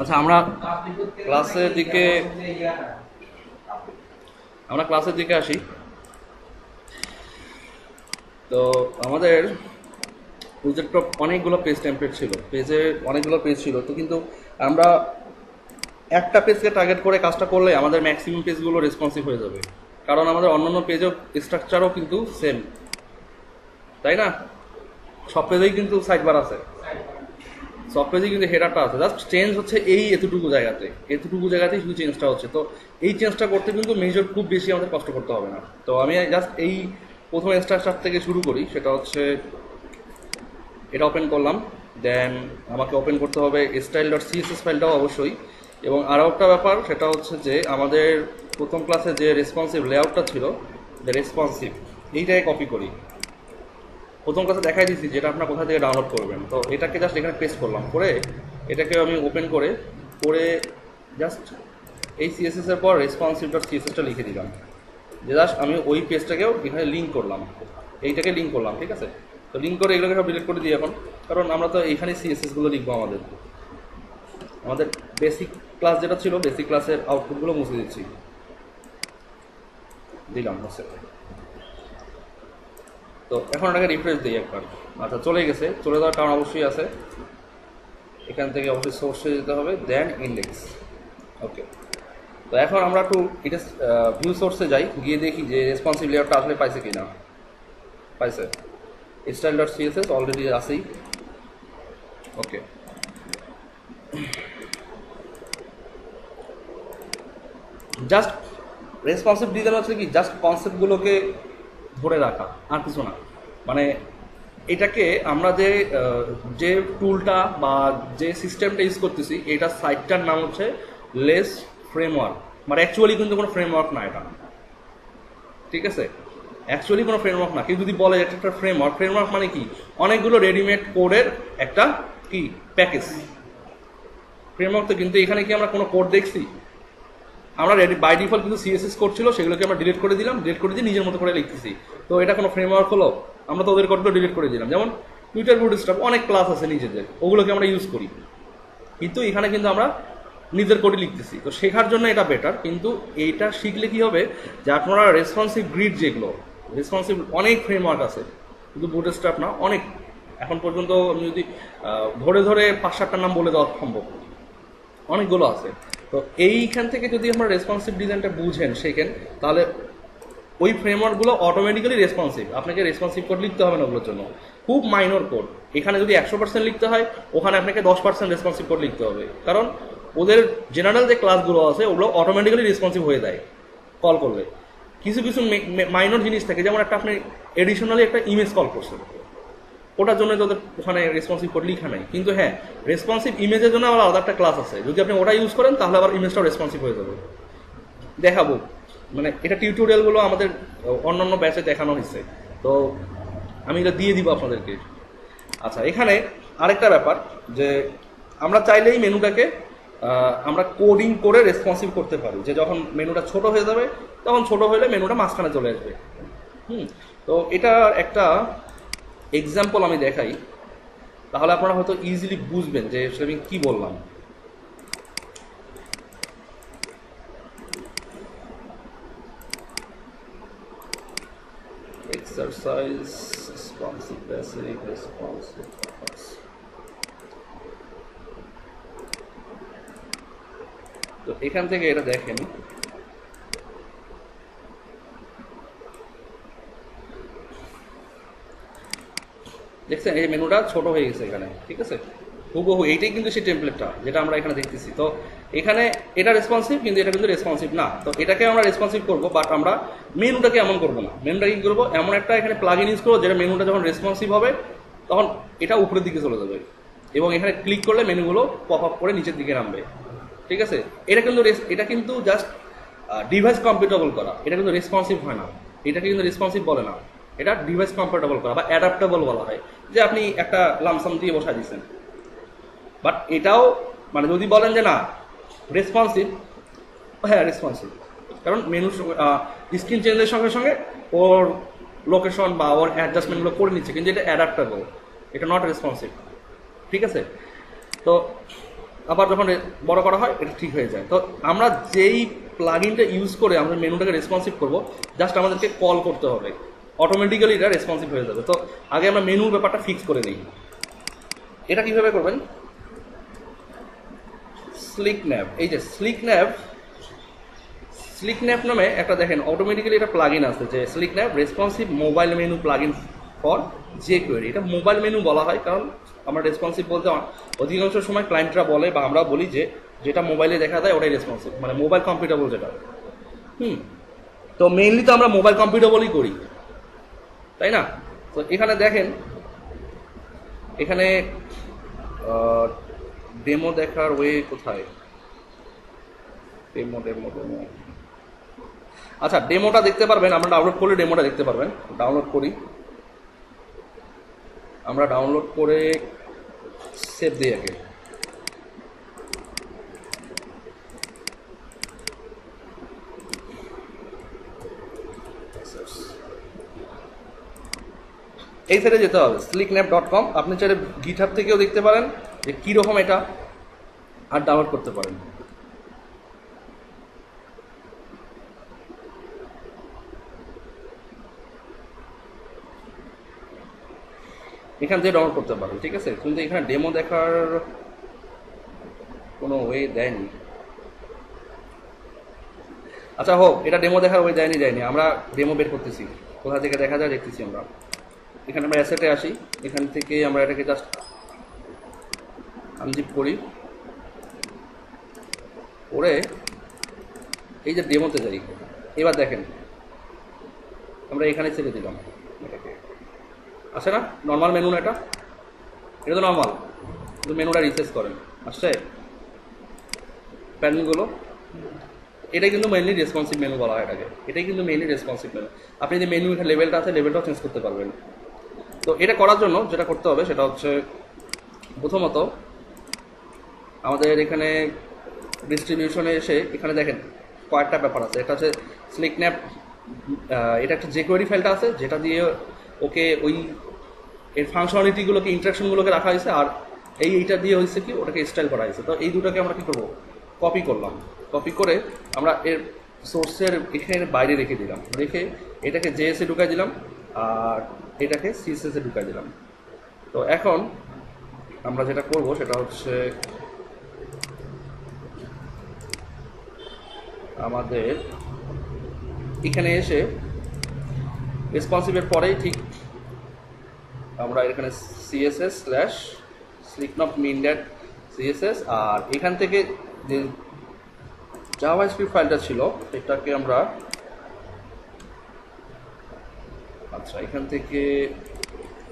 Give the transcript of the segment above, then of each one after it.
আচ্ছা আমরা ক্লাসের দিকে আমরা ক্লাসের দিকে আসি। তো আমাদের প্রজেক্ট অনেকগুলো পেজ টেমপ্লেট ছিল। পেজে অনেকগুলো পেজ ছিল। তো কিন্তু আমরা একটা পেজকে টার্গেট করে কাজটা করলে আমাদের ম্যাক্সিমাম পেজগুলো রেসপন্সিভ হয়ে যাবে। কারণ আমাদের অন্যান্য পেজও স্ট্রাকচারও কিন্তু সেম তাই না? সব পেজেই কিন্তু সাইড বার আছে। সব পেজেই কিন্তু হেডারটা আছে। জাস্ট চেঞ্জ হচ্ছে এই এতটুকু জায়গাতে। এতটুকু জায়গাতেই শুধু চেঞ্জটা হচ্ছে। তো এই চেঞ্জটা করতে কিন্তু মেজর খুব বেশি আমাদের কষ্ট করতে হবে না। তো আমি জাস্ট এই প্রথম স্ট্রাকচার থেকে শুরু করি। সেটা হচ্ছে এটা ওপেন করলাম। দেন আমাকে ওপেন করতে হবে স্টাইল ডট সিএসএস ফাইলটাও অবশ্যই। এবং আরও একটা ব্যাপার, সেটা হচ্ছে যে আমাদের প্রথম ক্লাসে যে রেসপন্সিভ লেআউটটা ছিল যে রেসপন্সিভ এইটাই কপি করি। প্রথম ক্লাসে দেখাই দিচ্ছি যেটা আপনার কোথা থেকে ডাউনলোড করবেন। তো এটাকে জাস্ট এখানে পেস্ট করলাম, করে এটাকে আমি ওপেন করে করে জাস্ট এই সিএসএস এর পর রেসপন্সিভ ডট সিএসএসটা লিখে দিলাম। যে জাস্ট আমি ওই পেজটাকেও এখানে লিঙ্ক করলাম, এইটাকে লিঙ্ক করলাম, ঠিক আছে? তো লিঙ্ক করে এগুলোকে সব ডিলিট করে দিই এখন, কারণ আমরা তো এইখানে সিএসএসগুলো লিখব আমাদের। আমাদের বেসিক ক্লাস যেটা ছিল বেসিক ক্লাসের আউটপুটগুলো মুছে দিচ্ছি। দিলাম, মুছে তো এখন এটাকে রিফ্রেশ দিই একবার। আচ্ছা চলে গেছে। চলে যাওয়ার কারণ অবশ্যই আছে। এখান থেকে অবশ্যই সোর্সে যেতে হবে দেন ইন্ডেক্স ওকে তো এখন আমরা একটু এটা ভিউ সোর্সে যাই, গিয়ে দেখি যে রেসপন্সিভ লেয়ারটা আসলে পাইছে কি না পাইছে। স্টাইল ডট সিএসএস অলরেডি আছেই। ওকে জাস্ট রেসপন্সিভ ডিজাইন হচ্ছে কি? জাস্ট কনসেপ্টগুলোকে ধরে রাখা, আর কিছু না। মানে এটাকে আমরা যে যে টুলটা বা যে সিস্টেমটা ইউজ করতেছি, এটা সাইটটার নাম হচ্ছে লেস ফ্রেমওয়ার্ক মানে অ্যাকচুয়ালি কিন্তু কোনো ফ্রেমওয়ার্ক না এটা। ঠিক আছে? অ্যাকচুয়ালি কোনো ফ্রেমওয়ার্ক না। কেউ যদি বলে এটা একটা ফ্রেমওয়ার্ক ফ্রেমওয়ার্ক মানে কি? অনেকগুলো রেডিমেড কোডের একটা কি? প্যাকেজ ফ্রেমওয়ার্ক তো কিন্তু এখানে কি আমরা কোনো কোড দেখছি? আমরা রেডি বাই ডিফল্ট কিন্তু সিএসএস কোড ছিল, সেগুলোকে আমরা ডিলিট করে দিলাম ডিলিট করে দিয়ে নিজের মতো করে লিখতেছি। তো এটা কোনো ফ্রেমওয়ার্ক হলো? আমরা তো ওদের ডিলিট করে দিলাম। যেমন টুইটার বুট স্টাফ অনেক ক্লাস আছে নিজেদের। ওগুলোকে আমরা ইউজ করি। কিন্তু এখানে কিন্তু আমরা নিজের কোডই লিখতেছি। তো শেখার জন্য এটা বেটার কিন্তু এইটা শিখলে কি হবে যে আপনারা রেসপন্সিভ গ্রিড যেগুলো রেসপন্সিভ অনেক ফ্রেমওয়ার্ক আছে, কিন্তু বুট স্টাফ না, অনেক। এখন পর্যন্ত আমি যদি ধরে ধরে পাঁচ সাতটার নাম বলে দেওয়া সম্ভব। অনেকগুলো আছে। তো এইখান থেকে যদি আমরা রেসপন্সিভ ডিজাইনটা বুঝেন, শেখেন, তাহলে ওই ফ্রেমওয়ার্কগুলো অটোমেটিক্যালি রেসপন্সিভ আপনাকে রেসপন্সিভ কোড লিখতে হবে না ওগুলোর জন্য। খুব মাইনর কোড এখানে যদি একশো পার্সেন্ট লিখতে হয়, ওখানে আপনাকে দশ পার্সেন্ট রেসপন্সিভ কোড লিখতে হবে। কারণ ওদের জেনারেল যে ক্লাসগুলো আছে, ওগুলো অটোমেটিক্যালি রেসপন্সিভ হয়ে যায় কল করলে। কিছু কিছু মাইনর জিনিস থাকে, যেমন একটা আপনি এডিশনালি একটা ইমেজ কল করছেন। ওটার জন্য তোদের ওখানে রেসপন্সিভ কোড লিখা নাই। কিন্তু হ্যাঁ রেসপন্সিভ ইমেজের জন্য আবার আলাদা একটা ক্লাস আছে। যদি আপনি ওটা ইউজ করেন, তাহলে আবার ইমেজটাও রেসপন্সিভ হয়ে যাবে। দেখাবো। মানে এটা টিউটোরিয়ালগুলো আমাদের অন্য অন্য ব্যাচে দেখানো হয়েছে। তো আমি এটা দিয়ে দিব আপনাদেরকে। আচ্ছা এখানে আরেকটা ব্যাপার যে আমরা চাইলেই মেনুটাকে আমরা কোডিং করে রেসপন্সিভ করতে পারি। যে যখন মেনুটা ছোট হয়ে যাবে, তখন ছোট হলে মেনুটা মাঝখানে চলে আসবে। হুম, তো এটা একটা এক্সাম্পল আমি দেখাই। তাহলে আপনারা হয়তো ইজিলি বুঝবেন যে আমি কি বললাম। Exercise responsive passive, responsive তো এখান থেকে এটা দেখেন দেখছেন এই মেনুটা ছোট হয়ে গেছে এখানে ঠিক আছে হুবহু, এইটাই কিন্তু সেই টেমপ্লেটটা যেটা আমরা এখানে দেখতেছি। তো এখানে এটা রেসপন্সিভ কিন্তু এটা কিন্তু রেসপন্সিভ না। তো এটাকে আমরা রেসপন্সিভ করব বাট আমরা মেনুটাকে এমন করব না। মেনুটা কি করব? এমন একটা এখানে প্লাগ ইন ইউজ করব, যেটা মেনুটা যখন রেসপন্সিভ হবে, তখন এটা উপরের দিকে চলে যাবে। এবং এখানে ক্লিক করলে মেনুগুলো পপ আপ করে নিচের দিকে নামবে। ঠিক আছে? এটা কিন্তু এটা কিন্তু জাস্ট ডিভাইস কম্পিটেবল করা। এটা কিন্তু রেসপন্সিভ হয় না। এটাকে কিন্তু রেসপন্সিভ বলে না। এটা ডিভাইস কম্পিটেবল করা বা অ্যাডাপ্টেবল বলা হয়। যে আপনি একটা লামসাম দিয়ে বসা দিচ্ছেন। বাট এটাও মানে যদি বলেন যে না রেসপন্সিভ হ্যাঁ রেসপন্সিভ কারণ মেনু স্ক্রিন চেঞ্জের সঙ্গে সঙ্গে ওর লোকেশন বা ওর অ্যাডজাস্টমেন্টগুলো করে নিচ্ছে, কিন্তু এটা অ্যাডাপ্টাবল এটা নট রেসপন্সিভ ঠিক আছে? তো আবার যখন বড় করা হয়, এটা ঠিক হয়ে যায়। তো আমরা যেই প্লাগইনটা ইউজ করে আমরা মেনুটাকে রেসপন্সিভ করব জাস্ট আমাদেরকে কল করতে হবে। অটোমেটিক্যালি এটা রেসপন্সিভ হয়ে যাবে। তো আগে আমরা মেনুর ব্যাপারটা ফিক্স করে দিই। এটা কীভাবে করবেন? স্লিক ন্যাপ এই যে স্লিক ন্যাপ স্লিক ন্যাপ নামে একটা দেখেন অটোমেটিক্যালি এটা প্লাগ ইন আছে যে slick nav responsive mobile menu plugin for jQuery এটা মোবাইল মেনু বলা হয়, কারণ আমরা রেসপন্সিভ বলতে অধিকাংশ সময় ক্লায়েন্টরা বলে বা আমরা বলি যে যেটা মোবাইলে দেখা যায় ওটাই রেসপন্সিভ মানে মোবাইল কম্পিউটেবল যেটা। হুম, তো মেইনলি তো আমরা মোবাইল কম্পিউটেবলই করি, তাই না? তো এখানে দেখেন, এখানে ডেমো দেখার ওয়ে কোথায়? ডেমো ডেমো ডেমো আচ্ছা ডেমোটা দেখতে পারবেন, আমরা ডাউনলোড করলে ডেমোটা দেখতে পারবেন। ডাউনলোড করি। আমরা ডাউনলোড করে সেভ দিই আগে এই সাইডে যেতে হবে স্লিকন্যাপ ডট কম আপনি চাইলে গিটহাব থেকেও দেখতে পারেন। যে কীরকম এটা আর ডাউনলোড করতে পারেন। এখান থেকে ডাউনলোড করতে পারেন, ঠিক আছে? কিন্তু এখানে ডেমো দেখার কোনো ওয়ে দেয়নি। আচ্ছা হোক, এটা ডেমো দেখার ওয়ে দেয়নি দেয়নি। আমরা ডেমো বের করতেছি। কোথা থেকে দেখা যায়, দেখতেছি আমরা। এখানে আমরা অ্যাসেটে আসি। এখান থেকে আমরা এটাকে জাস্ট আনজিপ করি করে এই যে ডেমোতে যাই, এবার দেখেন, আমরা এখানে ছেড়ে দিলাম এটাকে। আসে না? নর্মাল মেনু না এটা? এটা তো নর্মাল কিন্তু মেনুটা রিসেস করেন। আসছে? প্যানেলগুলো এটাই কিন্তু মেনলি রেসপন্সিভ মেনু বলা হয় এটাকে। এটাই কিন্তু মেনলি রেসপন্সিভ মেনু আপনি যে মেনু এখানে লেভেলটা আছে লেভেলটাও চেঞ্জ করতে পারবেন। তো এটা করার জন্য যেটা করতে হবে, সেটা হচ্ছে প্রথমত আমাদের এখানে ডিস্ট্রিবিউশনে এসে এখানে দেখেন কয়েকটা ব্যাপার আছে। এটা হচ্ছে স্লিকন্যাপ এটা একটা যে কোয়ারি ফাইলটা আছে, যেটা দিয়ে ওকে ওই এর ফাংশনালিটিগুলোকে ইন্ট্রাকশনগুলোকে রাখা হয়েছে আর এই এইটা দিয়ে হয়েছে কি, ওটাকে স্টাইল করা হয়েছে। তো এই দুটোকে আমরা কী করব? কপি করলাম। কপি করে আমরা এর সোর্সের এখানে বাইরে রেখে দিলাম। রেখে এটাকে জেএসএ ঢুকাই দিলাম আর এটাকে সিএসএসে ঢুকাই দিলাম। তো এখন আমরা যেটা করব সেটা হচ্ছে আমাদের এখানে এসে রেসপন্সিভের পরেই ঠিক আমরা এখানে CSS slash slicknav min dot CSS আর এখান থেকে যে জাভা স্ক্রিপ্ট ফাইলটা ছিল, সেটাকে আমরা আচ্ছা এখান থেকে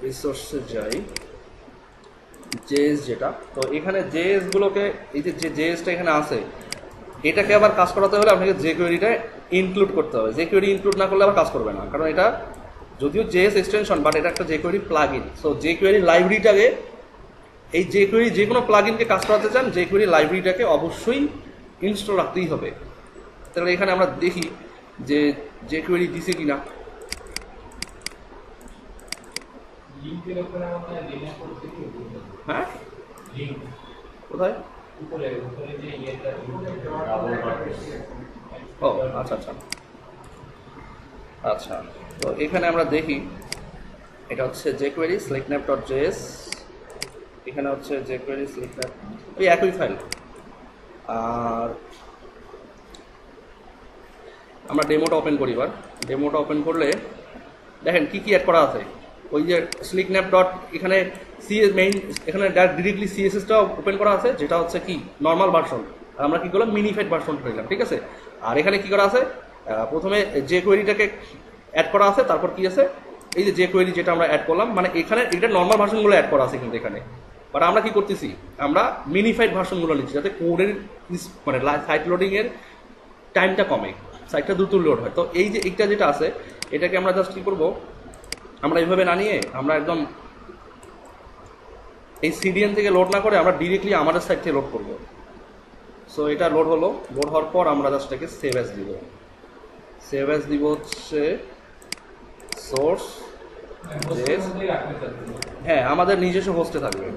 রিসোর্সে যাই জেএস যেটা, তো এখানে জেএসগুলোকে এই যে জেএসটা এখানে আছে এটাকে আবার কাজ করাতে হলে আপনাকে যে কোয়েরিটা ইনক্লুড করতে হবে। যে কোয়েরি ইনক্লুড না করলে আবার কাজ করবে না। কারণ এটা যদিও জেএস এক্সটেনশন বাট এটা একটা jQuery plugin so jQuery লাইব্রেরিটাকে এই যে কোয়েরি যে কোনো প্লাগ ইনকে কাজ করাতে চান যে কোয়েরি লাইব্রেরিটাকে অবশ্যই ইনস্টল রাখতেই হবে। তাহলে এখানে আমরা দেখি যে যে কোয়েরি দিছে কি হ্যাঁ? কোথায়? যে ও আচ্ছা আচ্ছা। আচ্ছা তো এখানে আমরা দেখি, এটা হচ্ছে jQuery slicknap ডট জেএস এখানে হচ্ছে jQuery slicknap ওই একই ফাইল আর আমরা ডেমোটা ওপেন করি এবার। ডেমোটা ওপেন করলে, দেখেন কি কি অ্যাড করা আছে। ওই যে স্লিকন্যাপ ডট এখানে সিএস মেইন এখানে ডিরেক্টলি সিএসএসটা ওপেন করা আছে, যেটা হচ্ছে কি নর্মাল ভার্সন আর আমরা কী করলাম? মিনিফাইড ভার্সন নিলাম ঠিক আছে? আর এখানে কী করা আছে? প্রথমে যে কোয়েরিটাকে অ্যাড করা আছে, তারপর কি আছে? এই যে যে কোয়েরি যেটা আমরা অ্যাড করলাম মানে এখানে, এটা নর্মাল ভার্সনগুলো অ্যাড করা আছে কিন্তু এখানে। বাট আমরা কি করতেছি? আমরা মিনিফাইড ভার্সনগুলো নিচ্ছি, যাতে কোডের মানে সাইট লোডিংয়ের টাইমটা কমে সাইটটা দ্রুত লোড হয়। তো এই যে, এইটা যেটা আছে, এটাকে আমরা জাস্ট কী করব? আমরা এইভাবে না নিয়ে আমরা একদম এই সিডিএন থেকে লোড না করে আমরা ডিরেক্টলি আমাদের সাইড থেকে লোড করব। সো এটা লোড হলো। লোড হওয়ার পর আমরা জাস্ট এটাকে সেভ অ্যাস দিব। সেভ অ্যাস দিব হচ্ছে সোর্স হ্যাঁ আমাদের নিজস্ব হোস্টে থাকবে।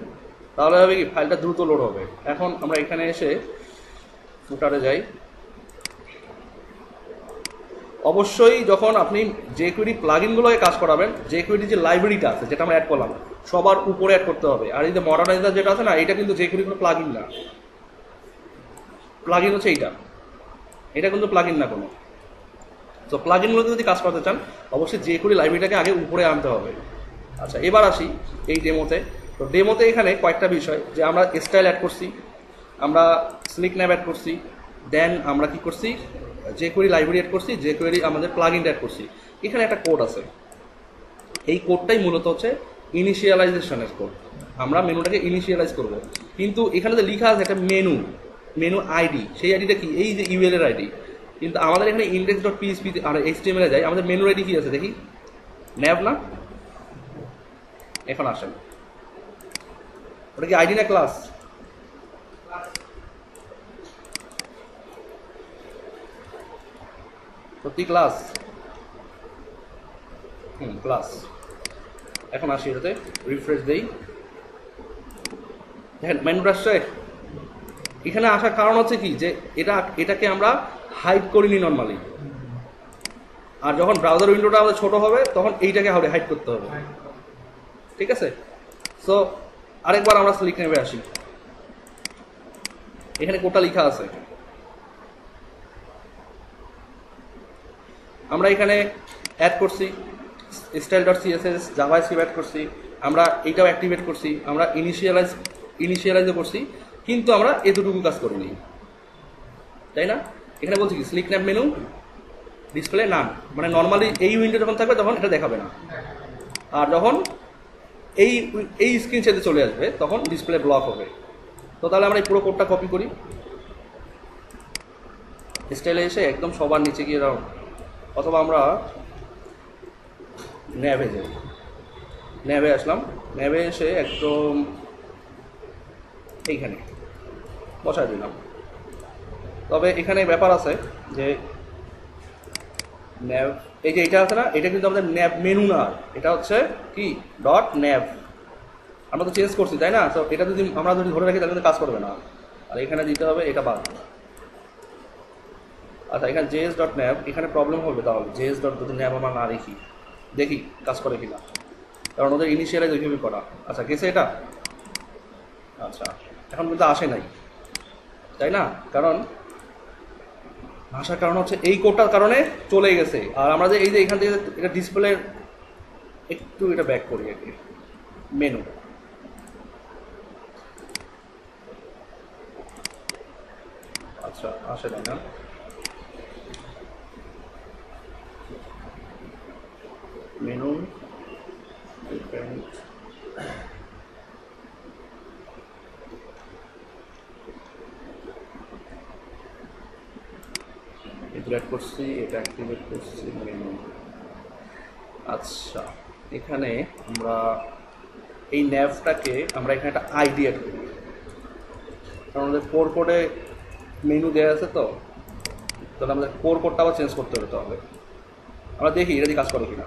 তাহলে হবে কি? ফাইলটা দ্রুত লোড হবে। এখন আমরা এখানে এসে ফুটারে যাই। অবশ্যই যখন আপনি যে কুইরি প্লাগিনগুলোকে কাজ করাবেন যে কুইরি যে লাইব্রেরিটা আছে, যেটা আমরা অ্যাড করলাম, সবার উপরে অ্যাড করতে হবে। আর এই যে মডার্নাইজার যেটা আছে না, এটা কিন্তু যে কুইরি কোনো প্লাগিন না। প্লাগিন হচ্ছে এইটা। এটা কিন্তু প্লাগিন না কোনো। তো প্লাগিনগুলোতে যদি কাজ করতে চান, অবশ্যই যে কুইরি লাইব্রেরিটাকে আগে উপরে আনতে হবে। আচ্ছা এবার আসি এই ডেমোতে তো ডেমোতে এখানে কয়েকটা বিষয়, যে আমরা স্টাইল অ্যাড করছি, আমরা স্লিক ন্যাব অ্যাড করছি দেন আমরা কি করছি যে কোয়েরি লাইব্রেরি অ্যাড করছি, যে কোয়েরি আমাদের প্লাগ ইন অ্যাড করছি, এখানে একটা কোড আছে। এই কোডটাই মূলত হচ্ছে ইনিশিয়ালাইজেশনের কোড আমরা মেনুটাকে ইনিশিয়ালাইজ করব। কিন্তু এখানে যে লেখা আছে একটা মেনু মেনু আইডি সেই আইডিটা কি? এই যে ইউএল এর আইডি কিন্তু আমাদের এখানে ইন্ডেক্স ডট পিএসপি আর এইচটিএমএল যাই আমাদের মেনু আইডি কি আছে দেখি? ন্যাব না? এখন আসেন। ওটা কি আইডি না ক্লাস সত্যি ক্লাস, হুম, ক্লাস। এখন আসি এটাতে রিফ্রেশ দেই। দেখেন মেনুটা আসছে এখানে আসার কারণ হচ্ছে কি, যে এটা, এটাকে আমরা হাইড করিনি নর্মালি আর যখন ব্রাউজার উইন্ডোটা আমাদের ছোট হবে, তখন এইটাকে হবে হাইড করতে হবে। ঠিক আছে? সো আরেকবার আমরা স্লিক নেবে আসি। এখানে কোটা লেখা আছে। আমরা এখানে অ্যাড করছি style dot CSS JavaScript add করছি, আমরা এইটাও অ্যাক্টিভেট করছি, আমরা ইনিশিয়ালাইজ ইনিশিয়ালাইজও করছি, কিন্তু আমরা এতটুকু কাজ করিনি। তাই না? এখানে বলছি কি slick nav menu display none মানে নর্মালি এই উইন্ডো যখন থাকবে তখন এটা দেখাবে না। আর যখন এই এই স্ক্রিন ছেড়ে চলে আসবে, তখন ডিসপ্লে ব্লক হবে। তো তাহলে আমরা এই পুরো কোডটা কপি করি। স্টাইলে এসে একদম সবার নিচে গিয়ে অথবা আমরা ন্যাভে যাই। ন্যাভে আসলাম। ন্যাভে এসে একদম এইখানে বসায় দিলাম। তবে এখানে ব্যাপার আছে যে ন্যাভ, এই যে এটা আছে না, এটা কিন্তু আমাদের ন্যাব মেনু না। এটা হচ্ছে কি? Dot nav. আমরা তো চেঞ্জ করছি, তাই না? তো এটা যদি আমরা যদি ধরে রাখি, তাহলে কিন্তু কাজ করবে না। আর এখানে দিতে হবে, এটা বাদ। আচ্ছা এখানে জেএস ডট ন্যাব এখানে প্রবলেম হবে তাহলে জেএস ডট যদি ন্যাব আমরা না দেখি দেখি কাজ করে কিনা। কারণ ওদের ইনিশিয়ালাইজ ওইভাবে করা। আচ্ছা গেছে এটা? আচ্ছা এখন কিন্তু আসে নাই। তাই না? কারণ আসার কারণ হচ্ছে এই কোডটার কারণে চলে গেছে। আর আমরা যে এই যে এখান থেকে এটা ডিসপ্লে একটু এটা ব্যাক করি কি মেনু আচ্ছা আসে নাই না মেনু এটা করছি, এটা অ্যাক্টিভেট করছি, মেনু। আচ্ছা এখানে আমরা এই ন্যাভটাকে আমরা এখানে একটা আইডি অ্যাড করি। কারণ আমাদের কোর কোডে মেনু দেওয়া আছে তো, তাহলে আমাদের কোর কোডটা আবার চেঞ্জ করতে হতে হবে আমরা দেখি এটা দিয়ে কাজ করে কিনা।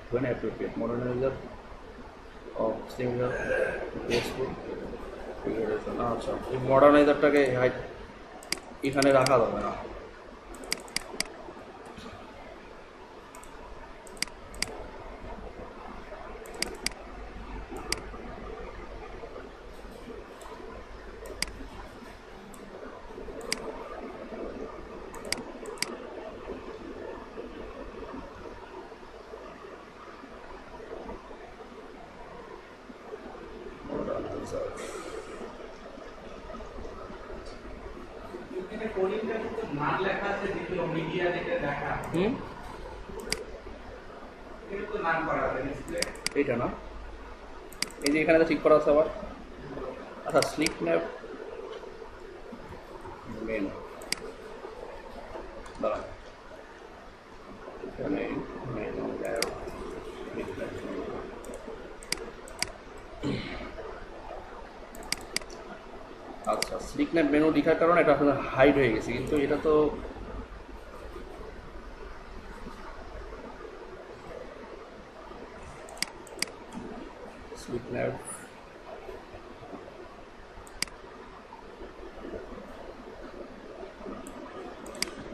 when appropriate. Modernizer of similar graceful configuration. আচ্ছা এই মডার্নাইজারটাকে এখানে রাখা যাবে না Modernizer. এখানে কোডিংটা কিন্তু না লেখা আছে যেগুলো মিডিয়া যেটা দেখা হুম করা আছে ডিসপ্লে এইটা না এই যে এখানে তো ঠিক করা আছে আবার আচ্ছা স্লিক ন্যাপ মেন দাঁড়া এখানে মেনু ল্যাব আচ্ছা স্লিক ন্যাপ মেনু লেখার কারণে এটা হাইড হয়ে গেছে, কিন্তু এটা তো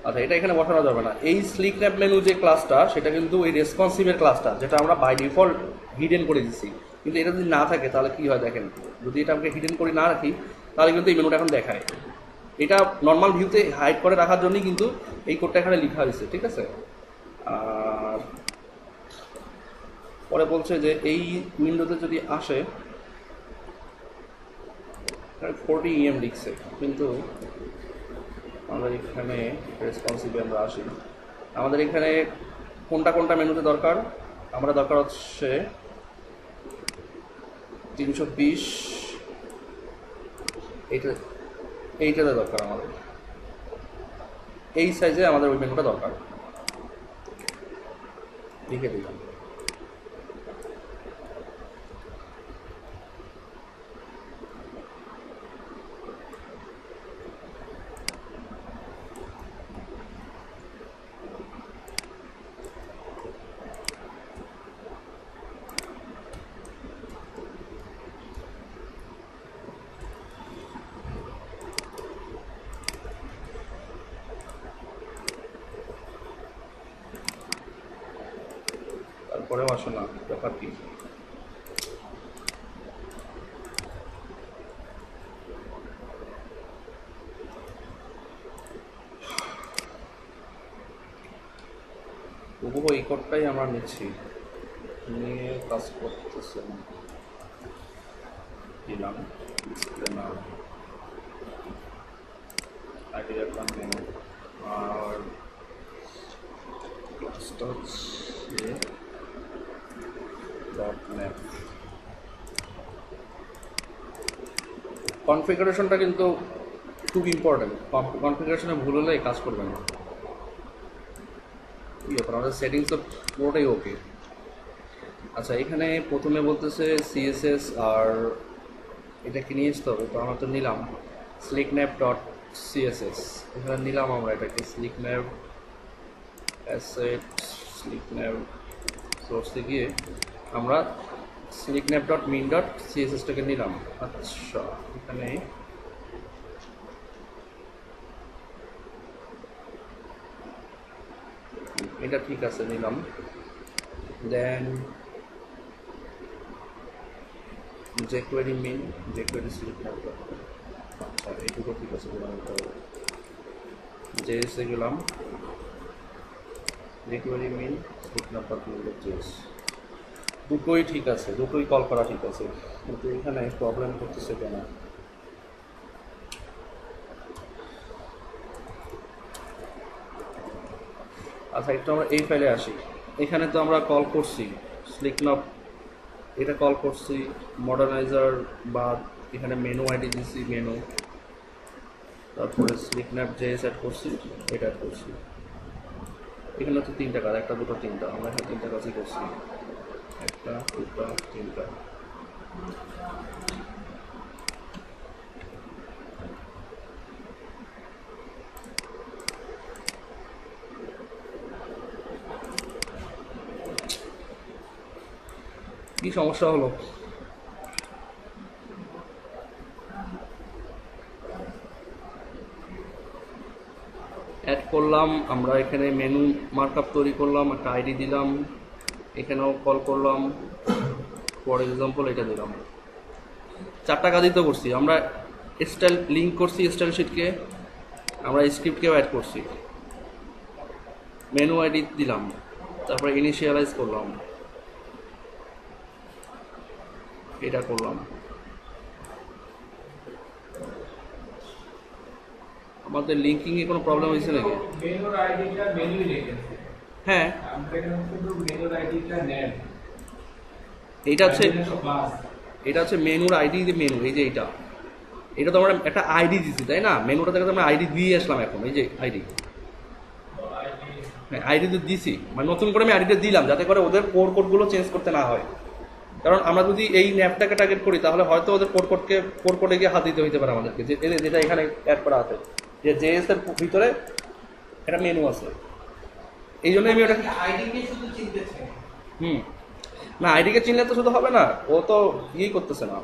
আচ্ছা এটা এখানে বসানো যাবে না। এই স্লিক ন্যাপ মেনু যে ক্লাসটা সেটা কিন্তু এই রেসপন্সিভের ক্লাসটা যেটা আমরা বাই ডিফল্ট হিডেন করে দিচ্ছি। কিন্তু এটা যদি না থাকে, তাহলে কি হয় দেখেন? যদি এটা আমাকে হিডেন করে, না রাখি, তাহলে কিন্তু এই মেনুটা এখন দেখায়। এটা নর্মাল ভিউতে হাইড করে রাখার জন্যই কিন্তু এই কোডটা এখানে লেখা হয়েছে, ঠিক আছে? আর পরে বলছে যে এই উইন্ডোতে যদি আসে ফোরটি ইএম লিখছে। কিন্তু আমাদের এখানে রেসপন্সিভে আমরা আসি আমাদের এখানে কোনটা কোনটা মেনুতে দরকার? আমরা দরকার হচ্ছে তিনশো বিশ, এইটা এইটাতে দরকার আমাদের। এই সাইজে আমাদের ওই মেনুটা দরকার। লিখে দিলাম তারপরেও আসো না ব্যাপার কি তবুও এই কোডটাই আমরা নিচ্ছি। নিয়ে কাজ করতেছে। দিলাম আর কনফিগারেশনটা কিন্তু খুব ইম্পর্টেন্ট কনফিগারেশনে ভুল হলে কাজ করবে না। ব্যাপার, আমাদের সেটিংস তো পুরোটাই ওকে আচ্ছা এখানে প্রথমে বলতেছে সিএসএস আর এটা কি নিয়ে আসতে হবে? তো আমরা তো নিলাম স্লিক ন্যাপ ডট সিএসএস এখানে নিলাম আমরা এটাকে slick nav asset slick nav সোর্সে গিয়ে আমরা slick nav dot min dot সিএসএসটাকে নিলাম। আচ্ছা এখানে এটা ঠিক আছে, নিলাম। Then min jQuery slick nav dot আচ্ছা এইটুকু ঠিক আছে জেএসে গেলাম। jQuery min slick nav dot min JS দুটোই ঠিক আছে, দুটোই কল করা ঠিক আছে। কিন্তু এখানে প্রবলেম করতেছে কেন? আচ্ছা একটু আমরা এই ফাইলে আসি। এখানে তো আমরা কল করছি স্লিকনপ এটা কল করছি মডার্নাইজার বা এখানে মেনু আইডি দিছি মেনু তারপরে স্লিকন্যাপ যে সেট করছি, এটা অ্যাড করছি। এখানে তো তিনটা কাজ একটা, দুটো, তিনটা। আমরা এখানে তিনটা কাজই করছি। একটা, দুটো, তিনটা। কি সমস্যা হলো? অ্যাড করলাম, আমরা এখানে মেনু মার্কআপ তৈরি করলাম, একটা আইডি দিলাম, এখানেও কল করলাম ফর এক্সাম্পল এটা দিলাম। চারটা কাজই তো করছি আমরা স্টাইল লিঙ্ক করছি স্টাইল শিটকে আমরা স্ক্রিপ্টকেও অ্যাড করছি। মেনু আইডি দিলাম, তারপরে ইনিশিয়ালাইজ করলাম। এটা করলাম। আমাদের লিঙ্কিংয়ে কোনো প্রবলেম হয়েছে নাকি? মেনুর আইডিটা হ্যাঁ। মেনুর আইডিটা নেন এইটা হচ্ছে এটা হচ্ছে মেনুর আইডি যে মেনু এই যে এইটা। এটা তো আমরা একটা আইডি দিছি তাই না? মেনুটা থেকে আমরা আইডি দিয়ে আসলাম এখন এই যে আইডি হ্যাঁ আইডি তো দিছি। মানে নতুন করে আমি আইডিটা দিলাম যাতে করে ওদের কোড কোডগুলো চেঞ্জ করতে না হয়। কারণ আমরা যদি এই ন্যাপটাকে টার্গেট করি তাহলে হয়তো ওদের কোড কোডে গিয়ে হাত দিতে হইতে পারে আমাদেরকে যে যেটা এখানে অ্যাড করা আছে যে জেএস এর ভিতরে একটা মেনু আছে। এই জন্য আমি ওটাকে হুম। না আইডিকে চিনলে তো শুধু হবে না ও তো ইয়েই করতেছে না।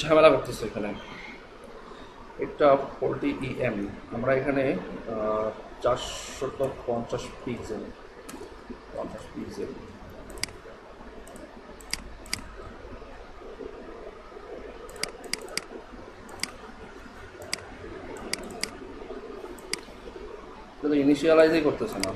ঝামেলা করতেছে এখানে। এটা ফোরটি ইএম আমরা এখানে চারশত পঞ্চাশ পিক্সেল পঞ্চাশ ইনিশিয়ালাইজই করতেছে না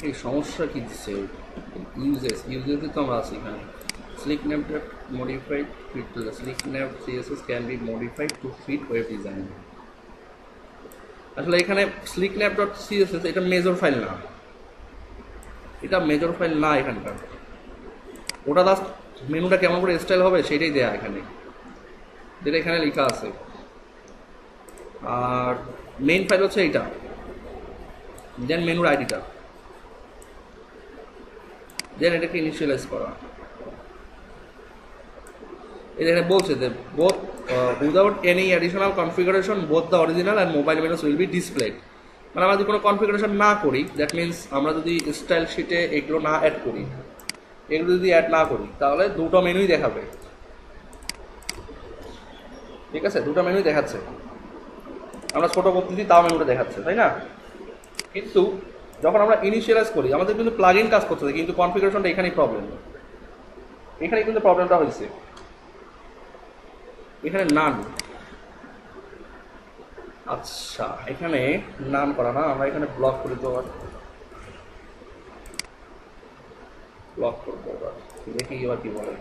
এই সমস্যা কি দিচ্ছে ইউজেস ইউজেসে তো আমরা আছি এখানে। Slick nav modified fit to the slick nav CSS can be modified to fit web design আসলে এখানে স্লিক ন্যাপ ডট সিএসএস এটা মেজর ফাইল না। এটা মেজর ফাইল না এখানকার। ওটা জাস্ট মেনুটা কেমন করে স্টাইল হবে সেটাই দেয়া এখানে। যেটা এখানে লেখা আছে। আর মেইন ফাইল হচ্ছে এইটা। দেন মেনুর আইডিটা দেন এটাকে ইনিশিয়ালাইজ করা। এখানে বলছে যে both without any additional configuration both the original and mobile menus will be displayed মানে আমরা যদি কোনো কনফিগারেশন না করি দ্যাট মিন্স আমরা যদি স্টাইল শিটে এগুলো না অ্যাড করি, এগুলো যদি অ্যাড না করি, তাহলে দুটো মেনুই দেখাবে। ঠিক আছে? দুটো মেনুই দেখাচ্ছে। আমরা ছোটো করতেছি, তাও মেনুটা দেখাচ্ছে, তাই না? কিন্তু যখন আমরা ইনিশিয়ালাইজ করি, আমাদের কিন্তু প্লাগ ইন কাজ করতেছে কিন্তু কনফিগারেশনটা এখানেই প্রবলেম এখানে কিন্তু প্রবলেমটা হয়েছে। এখানে নান আচ্ছা এখানে নান করা না, আমরা এখানে ব্লক করে দেওয়ার ব্লক করে দেওয়ার দেখি এবার কি বলে।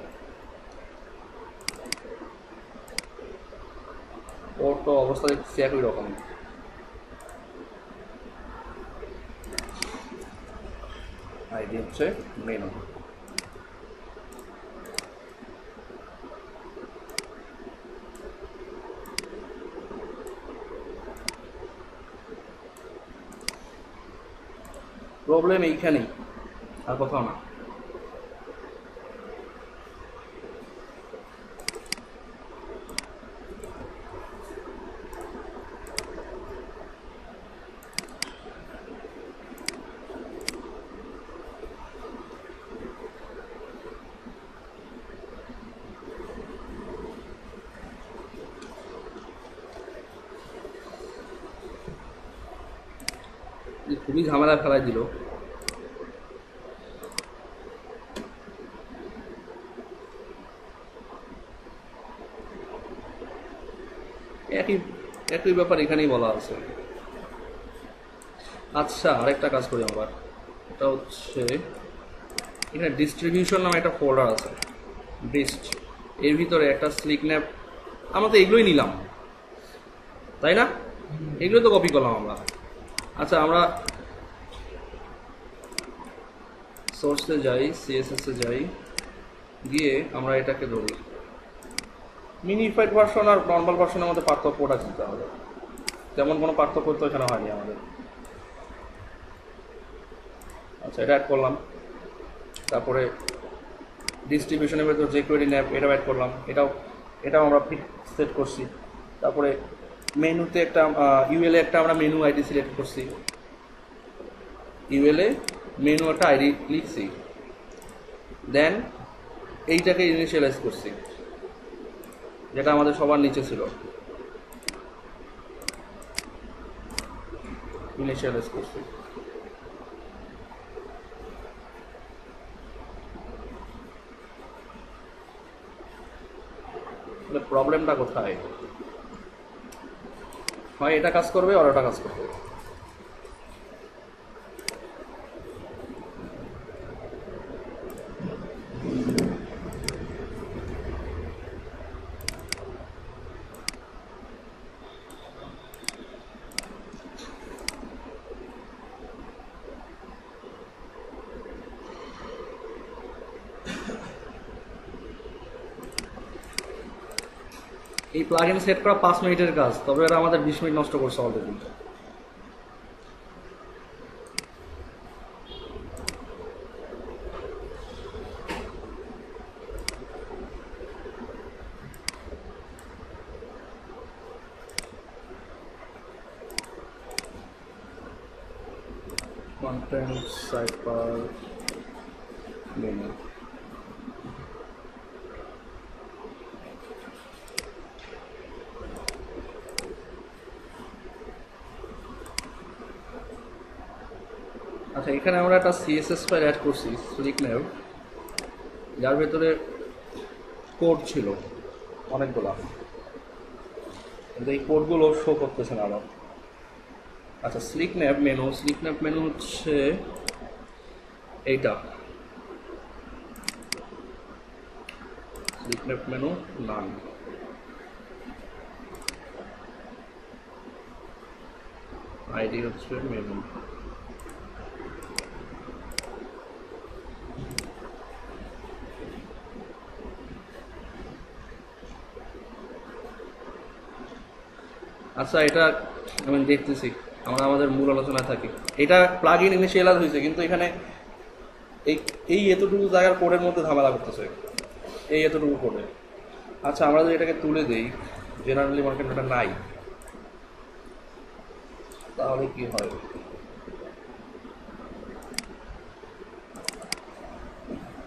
ওর তো অবস্থা দেখছি একই রকম। আইডি হচ্ছে মেনু প্রবলেম এইখানেই আর কোথাও না যে খুবই ঝামেলা ফেলাই দিল। একই একই ব্যাপার এখানেই বলা আছে। আচ্ছা আরেকটা কাজ করি আবার এটা হচ্ছে, এখানে ডিস্ট্রিবিউশন নামে একটা ফোল্ডার আছে। ডিস্ট এর ভিতরে একটা স্লিক ন্যাপ আমরা তো এগুলোই নিলাম। তাই না? এগুলো তো কপি করলাম আমরা। আচ্ছা আমরা সোর্সে যাই সিএসএসে যাই, গিয়ে আমরা এটাকে ধরি মিনিফাইড ভার্সন আর নর্মাল ভার্সনের মধ্যে পার্থক্যটা চিনতে হবে তেমন কোনো পার্থক্য তো এখানে হয়নি আমাদের। আচ্ছা এটা অ্যাড করলাম। তারপরে ডিস্ট্রিবিউশনের ভেতর যে কোয়েরি ন্যাপ এটাও অ্যাড করলাম। এটাও এটাও আমরা ফিট সেট করছি। তারপরে মেনুতে একটা ইউএলএ একটা আমরা মেনু আইডি সিলেক্ট করছি। ইউএলএ মেনু একটা আইডি লিখছি। দেন এইটাকে ইনিশিয়ালাইজ করছি, যেটা আমাদের সবার নিচে ছিল। ইনিশিয়ালাইজ করছি। প্রবলেমটা কোথায়? হয় এটা কাজ করবে আর ওটা কাজ করবে। এই প্লাগ ইন সেট করা পাঁচ মিনিটের কাজ, তবে এটা আমাদের বিশ মিনিট নষ্ট করছে অলরেডি content sidebar menu আচ্ছা এখানে আমরা একটা সিএসএস ফাইল অ্যাড করছি স্লিক নেও। যার ভেতরে কোড ছিল, অনেকগুলা। কিন্তু এই কোডগুলো শো করতেছে না আমার আচ্ছা slick nav menu slick nav menu হচ্ছে এইটা। Slick nav menu none ID হচ্ছে মেনু আচ্ছা এটা আমি দেখতেছি। আমরা আমাদের মূল আলোচনায় থাকি। এটা প্লাগ ইন ইনিশিয়ালাইজ হয়েছে, কিন্তু এখানে এই এই এতটুকু জায়গার কোডের মধ্যে ঝামেলা করতেছে। এই এতটুকু কোডে আচ্ছা আমরা যদি এটাকে তুলে দিই জেনারেলি মার্কেট এটা নাই, তাহলে কি হয়?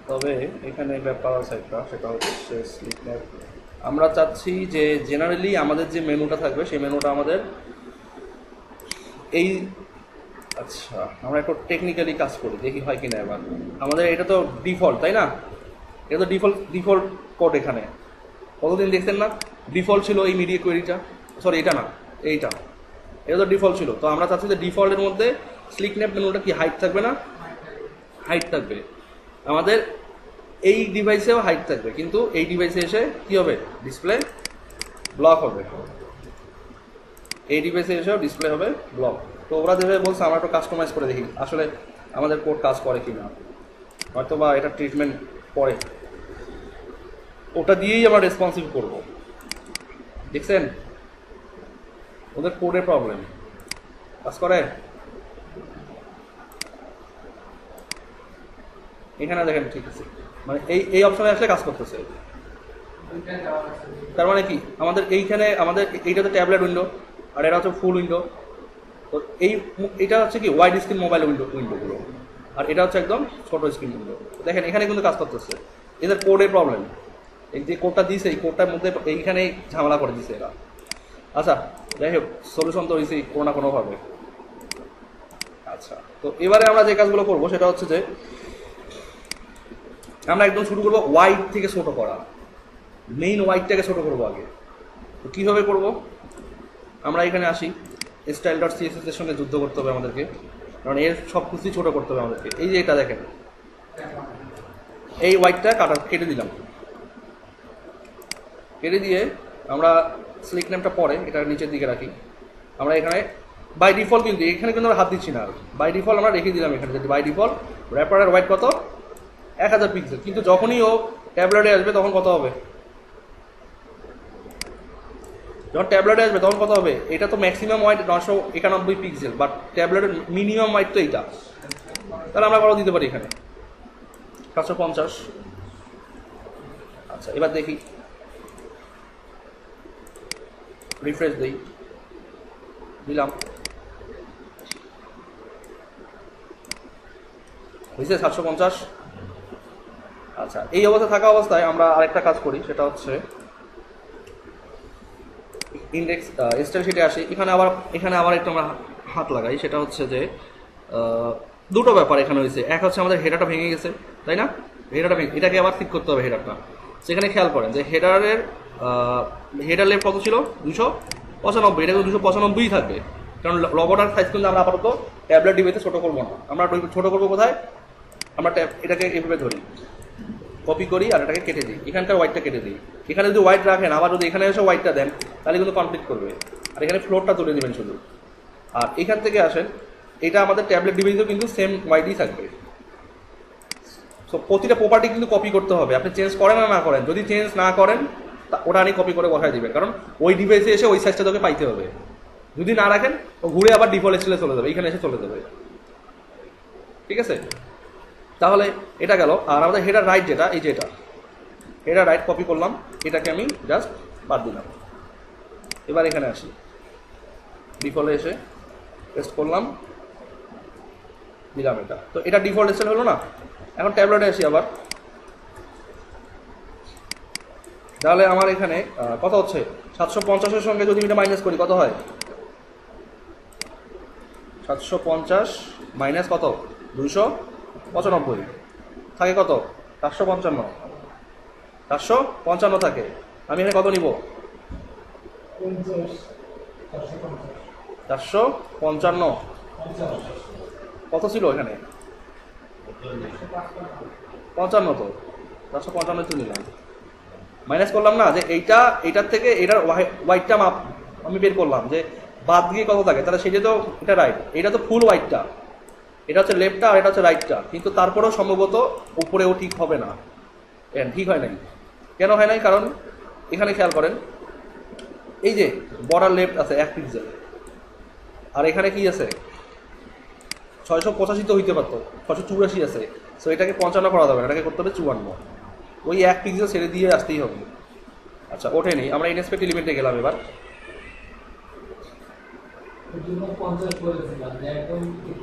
তবে এখানে ব্যাপার আছে একটা, সেটা হচ্ছে স্লিপনেট আমরা চাচ্ছি যে জেনারেলি আমাদের যে মেনুটা থাকবে, সেই মেনুটা আমাদের এই আচ্ছা আমরা একটু টেকনিক্যালি কাজ করি, দেখি হয় কিনা এবার। আমাদের এটা তো ডিফল্ট তাই না? এটা তো ডিফল্ট ডিফল্ট কোড এখানে। কতদিন দেখছেন না? ডিফল্ট ছিল এই মিডিয়া কোয়েরিটা সরি এটা না, এইটা। এটা তো ডিফল্ট ছিল। তো আমরা চাচ্ছি যে ডিফল্টের মধ্যে স্লিকনেপ মেনুটা কি হাইট থাকবে না? হাইট থাকবে। আমাদের এই ডিভাইসেও হাইট থাকবে। কিন্তু এই ডিভাইসে এসে কি হবে? ডিসপ্লে ব্লক হবে। এই ডিভাইসে এসেও ডিসপ্লে হবে ব্লক তো ওরা যেভাবে বলছে, আমরা একটু কাস্টমাইজ করে দেখি, আসলে আমাদের কোড কাজ করে কি না হয়তো বা এটা ট্রিটমেন্ট পরে। ওটা দিয়েই আমরা রেসপন্সিভ করব। দেখছেন? ওদের কোডের প্রবলেম কাজ করে? এখানে দেখেন, ঠিক আছে। মানে এই এই অপশনে আসলে কাজ করতেছে। তার মানে কি? আমাদের এইখানে আমাদের এইটা তো ট্যাবলেট উইন্ডো আর এটা হচ্ছে ফুল উইন্ডো তো এই এটা হচ্ছে কি ওয়াইড স্ক্রিন মোবাইল উইন্ডো উইন্ডোগুলো আর এটা হচ্ছে একদম ছোট স্ক্রিন উইন্ডো দেখেন, এখানে কিন্তু কাজ করতেছে। এদের কোডের প্রবলেম এই যে কোডটা দিয়েছে এই কোডটার মধ্যে এইখানেই ঝামেলা করে দিছে এরা। আচ্ছা যাই হোক সলিউশন তো হয়েছেই কোনো না কোনোভাবে। আচ্ছা তো এবারে আমরা যে কাজগুলো করব, সেটা হচ্ছে যে আমরা একদম শুরু করব ওয়াইড থেকে ছোট করা। মেইন ওয়াইডটাকে ছোট করব আগে। তো কীভাবে করব? আমরা এখানে আসি। স্টাইল ডট সিএসএস এর সঙ্গে যুদ্ধ করতে হবে আমাদেরকে। কারণ এর সব কিছুই ছোটো করতে হবে আমাদেরকে। এই যে এটা দেখেন। এই ওয়াইডটা কাটা কেটে দিলাম। কেটে দিয়ে আমরা স্লিক নেমটা পরে এটা নিচের দিকে রাখি। আমরা এখানে বাই ডিফল্ট কিন্তু এখানে কিন্তু আমরা হাত দিচ্ছি না। বাই ডিফল্ট আমরা রেখে দিলাম এখানে। যে বাই ডিফল্ট র্যাপারের ওয়াইড কত? এক হাজার পিক্সেল কিন্তু যখনই ও ট্যাবলেটে আসবে তখন কত হবে? যখন ট্যাবলেটে আসবে তখন কত হবে? এটা তো ম্যাক্সিমাম ওয়াইট নশো একানব্বই পিক্সেল বাট ট্যাবলেটের মিনিমাম ওয়াইট তো এইটা। তাহলে আমরা কত দিতে পারি এখানে। সাতশো পঞ্চাশ। আচ্ছা এবার দেখি। রিফ্রেশ দিই। দিলাম। হয়েছে সাতশো পঞ্চাশ। আচ্ছা এই অবস্থা থাকা অবস্থায় আমরা আরেকটা কাজ করি, সেটা হচ্ছে ইন্ডেক্স স্টাইল শিটে আসি। এখানে আবার এখানে আবার একটু আমরা হাত লাগাই, সেটা হচ্ছে যে দুটো ব্যাপার এখানে হয়েছে। এক হচ্ছে আমাদের হেডারটা ভেঙে গেছে, তাই না? হেডারটা ভেঙে এটাকে আবার ঠিক করতে হবে হেডারটা সেখানে খেয়াল করেন যে হেডারের হেডার লেফট কত ছিল? দুশো পঁচানব্বই। এটা দুশো পঁচানব্বই থাকবে। কারণ রবটার সাইজ কিন্তু আমরা আপাতত ট্যাবলেট ডিবেতে ছোটো করব না। আমরা ছোটো করব কোথায়? আমরা এটাকে এভাবে ধরি। কপি করি আর এটাকে কেটে দিই। এখানকার হোয়াইটটা কেটে দিই। এখানে যদি হোয়াইট রাখেন, আবার যদি এখানে এসে হোয়াইটটা দেন, তাহলে কিন্তু কমপ্লিট করবে। আর এখানে ফ্লোরটা তুলে দিবেন শুধু। আর এখান থেকে আসেন, এটা আমাদের ট্যাবলেট ডিভাইসেও কিন্তু সেম হোয়াইটই থাকবে। সো প্রতিটা প্রপার্টি কিন্তু কপি করতে হবে। আপনি চেঞ্জ করেন না না করেন। যদি চেঞ্জ না করেন, তা ওটা আনি কপি করে বসায় দিবেন। কারণ ওই ডিভাইসে এসে ওই সাইজটা তোকে পাইতে হবে। যদি না রাখেন, ও ঘুরে আবার ডিফল্ট স্টাইলে চলে যাবে। এখানে এসে চলে যাবে। ঠিক আছে? তাহলে এটা গেল, আর আমাদের হেডার রাইট যেটা, এই যেটা হেডার রাইট কপি করলাম, এটাকে আমি জাস্ট বাদ দিলাম। এবার এখানে আসি। ডিফল্টে এসে পেস্ট করলাম, দিলাম এটা। তো এটা ডিফল্ট এসে হলো না? এখন ট্যাবলেটে আসি আবার। তাহলে আমার এখানে কত হচ্ছে? সাতশো পঞ্চাশের সঙ্গে যদি এটা মাইনাস করি, কত হয়? সাতশো পঞ্চাশ মাইনাস কত? দুইশো? পঁচানব্বই। থাকে কত? চারশো পঞ্চান্ন। চারশো পঞ্চান্ন থাকে। আমি এখানে কত নিব? চারশো পঞ্চান্ন। কত ছিল এখানে? পঞ্চান্ন তো। চারশো পঞ্চান্ন তো নিলাম। মাইনাস করলাম না যে এইটা এইটার থেকে এটার হোয়াইটটা মাপ আমি বের করলাম যে বাদ দিয়ে কত থাকে? তাহলে সেটা তো এটা রাইট এটা তো ফুল হোয়াইটটা এটা হচ্ছে লেফটটা আর এটা হচ্ছে রাইটটা। কিন্তু তারপরেও সম্ভবত উপরেও ঠিক হবে না। ঠিক হয় নাই। কেন হয় নাই? কারণ এখানে খেয়াল করেন, এই যে বর্ডার লেফট আছে, এক পিক্সেল আর এখানে কি আছে? ছয়শো পঁচাশি তো হইতে পারতো ছশো চুরাশি আছে। সো এটাকে পঞ্চান্ন করা যাবে এটাকে করতে হবে চুয়ান্ন। ওই এক পিক্সেল ছেড়ে দিয়ে আসতেই হবে। আচ্ছা ওঠে নেই আমরা ইনস্পেক্ট এলিমেন্টে গেলাম এবার ওই জন্য পঞ্চাশ বলেছিলাম যে একদম একটু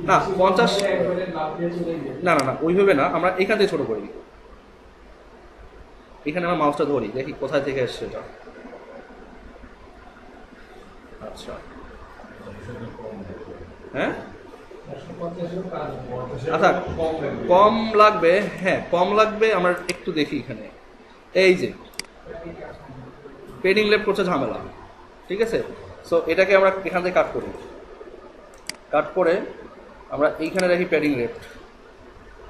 না, পঞ্চাশ-। না না না ওইভাবে না আমরা এখান থেকে ছোটো করে দিই। এখানে আমরা মাউসটা ধরি দেখি কোথায় থেকে এসছে এটা। আচ্ছা। হ্যাঁ? আচ্ছা কম লাগবে হ্যাঁ কম লাগবে আমরা একটু দেখি এখানে। এই যে পেডিং লেফট করছে ঝামেলা ঠিক আছে? সো এটাকে আমরা এখান থেকে কাট করি। কাট করে আমরা এইখানে রাখি প্যাডিং লেফট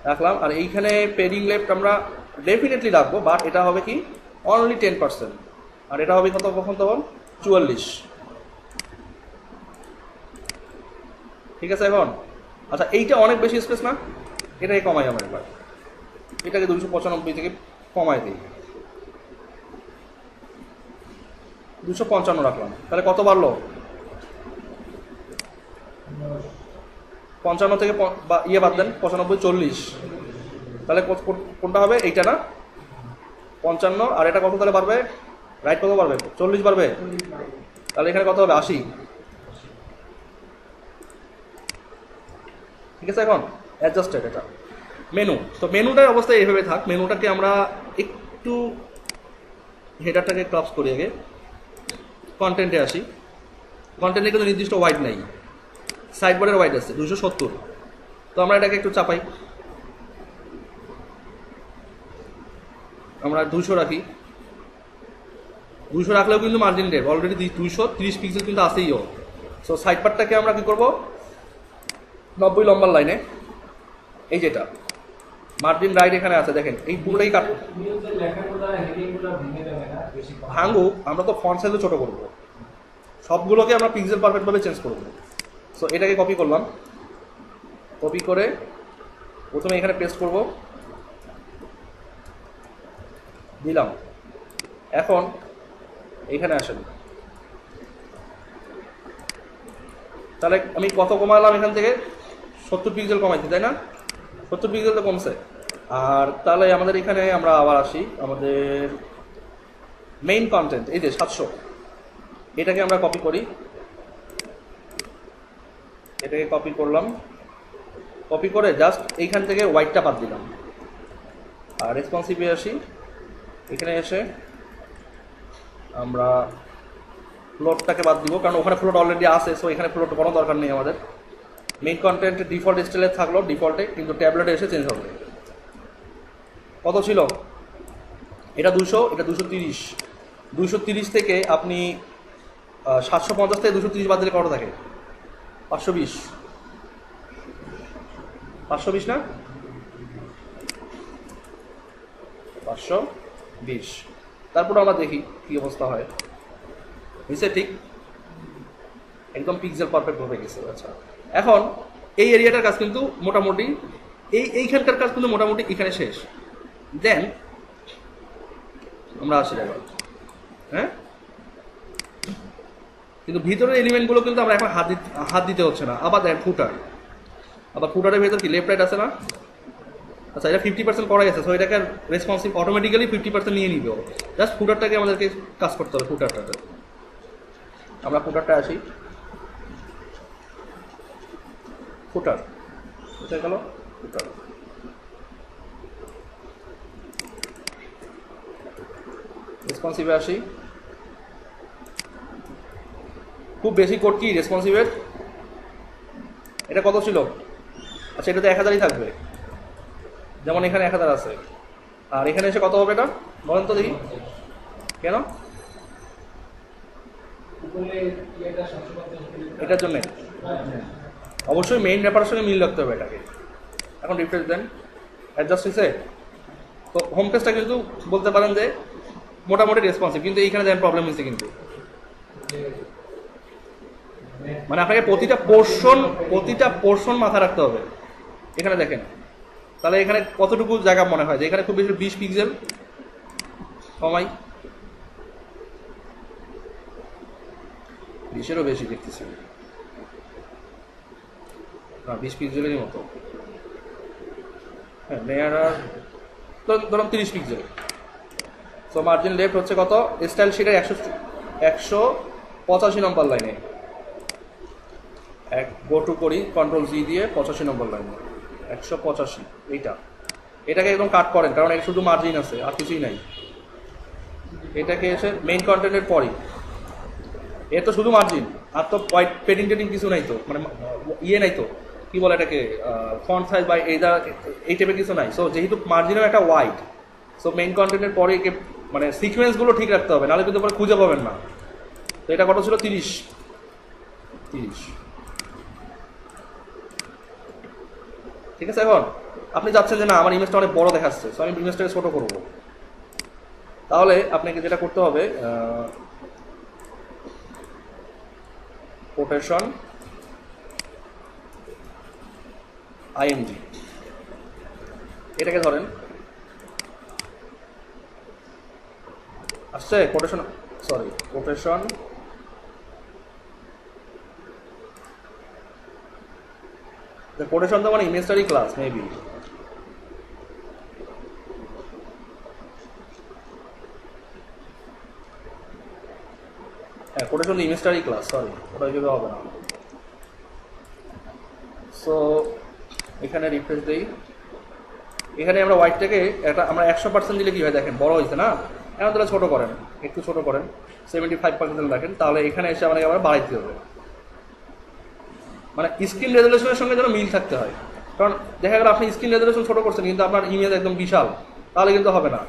রাখলাম। আর এইখানে পেডিং লেফট আমরা ডেফিনেটলি রাখব বাট এটা হবে কি? অনলি টেন পার্সেন্ট আর এটা হবে কত কখন তখন চুয়াল্লিশ। ঠিক আছে এখন? আচ্ছা এইটা অনেক বেশি স্পেস না? এটাকে কমাই আমার এবার। এটাকে দুশো পঁচানব্বই থেকে কমাই দিই। দুশো পঞ্চান্ন রাখলাম। তাহলে কত বাড়লো? পঞ্চান্ন থেকে ইয়ে বাদ দেন, পঁচানব্বই, চল্লিশ। তাহলে কোনটা হবে? এইটা না? পঞ্চান্ন। আর এটা কত তাহলে বাড়বে? রাইট কত বাড়বে? চল্লিশ বাড়বে। তাহলে এখানে কত হবে? আশি। ঠিক আছে এখন? অ্যাডজাস্টেড এটা। মেনু তো মেনুটার অবস্থা এইভাবে থাক। মেনুটাকে আমরা একটু হেডারটাকে ক্লাবস করি আগে। কন্টেন্টে আসি। কন্টেন্টে কিন্তু নির্দিষ্ট ওয়াইড নাই। সাইড বোর্ডের ওয়াইড আছে দুশো সত্তর। তো আমরা এটাকে একটু চাপাই। আমরা দুশো রাখি। দুশো রাখলেও কিন্তু মার্জিন রেট অলরেডি দুইশো তিরিশ পিক্সেল কিন্তু আসেই ও। সো সাইড পার্টটাকে আমরা কী করব? নব্বই লম্বার লাইনে এই যেটা। মার্জিন রাইট এখানে আছে দেখেন। এই পুরোটাই কাট। ভাঙুক আমরা তো ফন্ট সাইজও ছোটো করব। সবগুলোকে আমরা পিক্সেল পারফেক্টভাবে চেঞ্জ করব। সো এটাকে কপি করলাম। কপি করে প্রথমে এখানে পেস্ট করব। দিলাম। এখন এখানে আসেন। তাহলে আমি কত কমালাম এখান থেকে? সত্তর পিক্সেল কমাইছি, তাই না? সত্তর পিক্সেল তো কমছে। আর তাহলে আমাদের এখানে আমরা আবার আসি। আমাদের মেইন কন্টেন্ট এই যে সাতশো। এটাকে আমরা কপি করি। এটাকে কপি করলাম। কপি করে জাস্ট এইখান থেকে হোয়াইটটা বাদ দিলাম। আর রেসপন্সিভে আসি। এখানে এসে আমরা ফ্লোটটাকে বাদ দিব, কারণ ওখানে ফ্লোট অলরেডি আছে সো এখানে ফ্লোট কোনো দরকার নেই আমাদের। মেইন কন্টেন্ট ডিফল্ট স্টাইলে থাকল ডিফল্টে কিন্তু ট্যাবলেটে এসে চেঞ্জ হবে। কত ছিল? এটা দুশো এটা দুশো তিরিশ। দুশো তিরিশ থেকে আপনি সাতশো পঞ্চাশ থেকে দুশো তিরিশ বাদ দিলে কত থাকে? পাঁচশো বিশ। পাঁচশো বিশ না? পাঁচশো বিশ। তারপর আমরা দেখি কী অবস্থা হয়। হয়েছে ঠিক? একদম পিক্সেল পারফেক্ট হয়ে গেছে আচ্ছা। এখন এই এরিয়াটার কাজ কিন্তু মোটামুটি, এই এইখানকার কাজ কিন্তু মোটামুটি এখানে শেষ। দেন আমরা আসি এবার হ্যাঁ? কিন্তু ভিতরের এলিমেন্টগুলো কিন্তু আমরা এখন হাত হাত দিতে হচ্ছে না। আবার দেখ ফুটার। আবার ফুটারের ভেতর কি? লেফট রাইট আছে না? আচ্ছা এটা ফিফটি পার্সেন্ট করা গেছে সো এটাকে রেসপন্সিভ অটোমেটিক্যালি ফিফটি পার্সেন্ট নিয়ে নিবে জাস্ট ফুটারটাকে আমাদেরকে কাজ করতে হবে, ফুটারটাতে। আমরা ফুটারটা আসি। ফুটার। কোথায় গেল? ফুটার। রেসপন্সিভে আসি। খুব বেশি কোড কি? রেসপন্সিভের এটা কত ছিল? আচ্ছা এটা তো এক হাজারই থাকবে। যেমন এখানে এক হাজার আছে। আর এখানে এসে কত হবে এটা? বলেন তো দেখি। কেন? এটার জন্যে? অবশ্যই মেইন ব্যাপারের সঙ্গে মিল রাখতে হবে এটাকে। এখন রিফ্রেশ দেন। অ্যাডজাস্ট হয়েছে? তো হোম পেজটা কিন্তু বলতে পারেন যে মোটামুটি রেসপন্সিভ কিন্তু এইখানে দেন প্রবলেম হয়েছে কিন্তু। মানে আপনাকে প্রতিটা পোর্শন প্রতিটা পোর্শন মাথা রাখতে হবে। এখানে দেখেন। তাহলে এখানে কতটুকু জায়গা মনে হয়? যে এখানে খুব বেশি বিশ পিক্সেল কমাই বিশেরও বেশি দেখতেছি। না, বিশ পিক্সেলেরই মতো। হ্যাঁ ধরুন ধরুন তিরিশ পিক্সেল সো মার্জিন লেফট হচ্ছে কত? স্টাইল শিটের একশো একশো পঁচাশি নম্বর লাইনে এক গো টু করি কন্ট্রোল জি দিয়ে পঁচাশি নম্বর লাইন একশো পঁচাশি, এইটা। এটাকে একদম কাট করেন, কারণ এটা শুধু মার্জিন আছে, আর কিছুই নাই। এটাকে এসে মেইন কন্টেন্টের পরই। এর তো শুধু মার্জিন আর তো হোয়াইট পেডিং টেডিং কিছু নাই তো মানে ইয়ে নাই তো। কী বলে এটাকে ফন্ট সাইজ বা এইটা এই টাইপের কিছু নাই। সো যেহেতু মার্জিনের একটা হোয়াইট সো মেইন কন্টেন্টের পরে একে মানে সিকোয়েন্সগুলো ঠিক রাখতে হবে, নাহলে কিন্তু পরে খুঁজে পাবেন না। তো এটা কত ছিল? তিরিশ। তিরিশ। ঠিক আছে এখন? আপনি যাচ্ছেন যে না, আমার ইমেজটা অনেক বড় দেখাচ্ছে সো আমি ইমেজটাকে ছোটো করব। তাহলে আপনাকে যেটা করতে হবে কোটেশন আইএমজি এটাকে ধরেন। আসছে কোটেশন সরি কোটেশন কোটেশন তো মানে ইমেজটারই ক্লাস মেবি হ্যাঁ কোটেশন ইমেজটারই ক্লাস সরি ওটা ওইভাবে হবে না। সো এখানে রিফ্রেশ দিই। এখানে আমরা হোয়াইটটাকে একটা, আমরা একশো পার্সেন্ট দিলে কী হয় দেখেন, বড় হয়েছে না? এখন তাহলে ছোটো করেন, একটু ছোটো করেন সেভেন্টি ফাইভ পার্সেন্ট রাখেন তাহলে এখানে এসে আমাকে আবার বাড়াইতে হবে। মানে স্ক্রিন রেজলিউশনের সঙ্গে যেন মিল থাকতে হয়। কারণ দেখা গেল আপনি স্ক্রিন রেজলিউশন ছোটো করছেন, কিন্তু আপনার ইমেজ একদম বিশাল, তাহলে কিন্তু হবে না।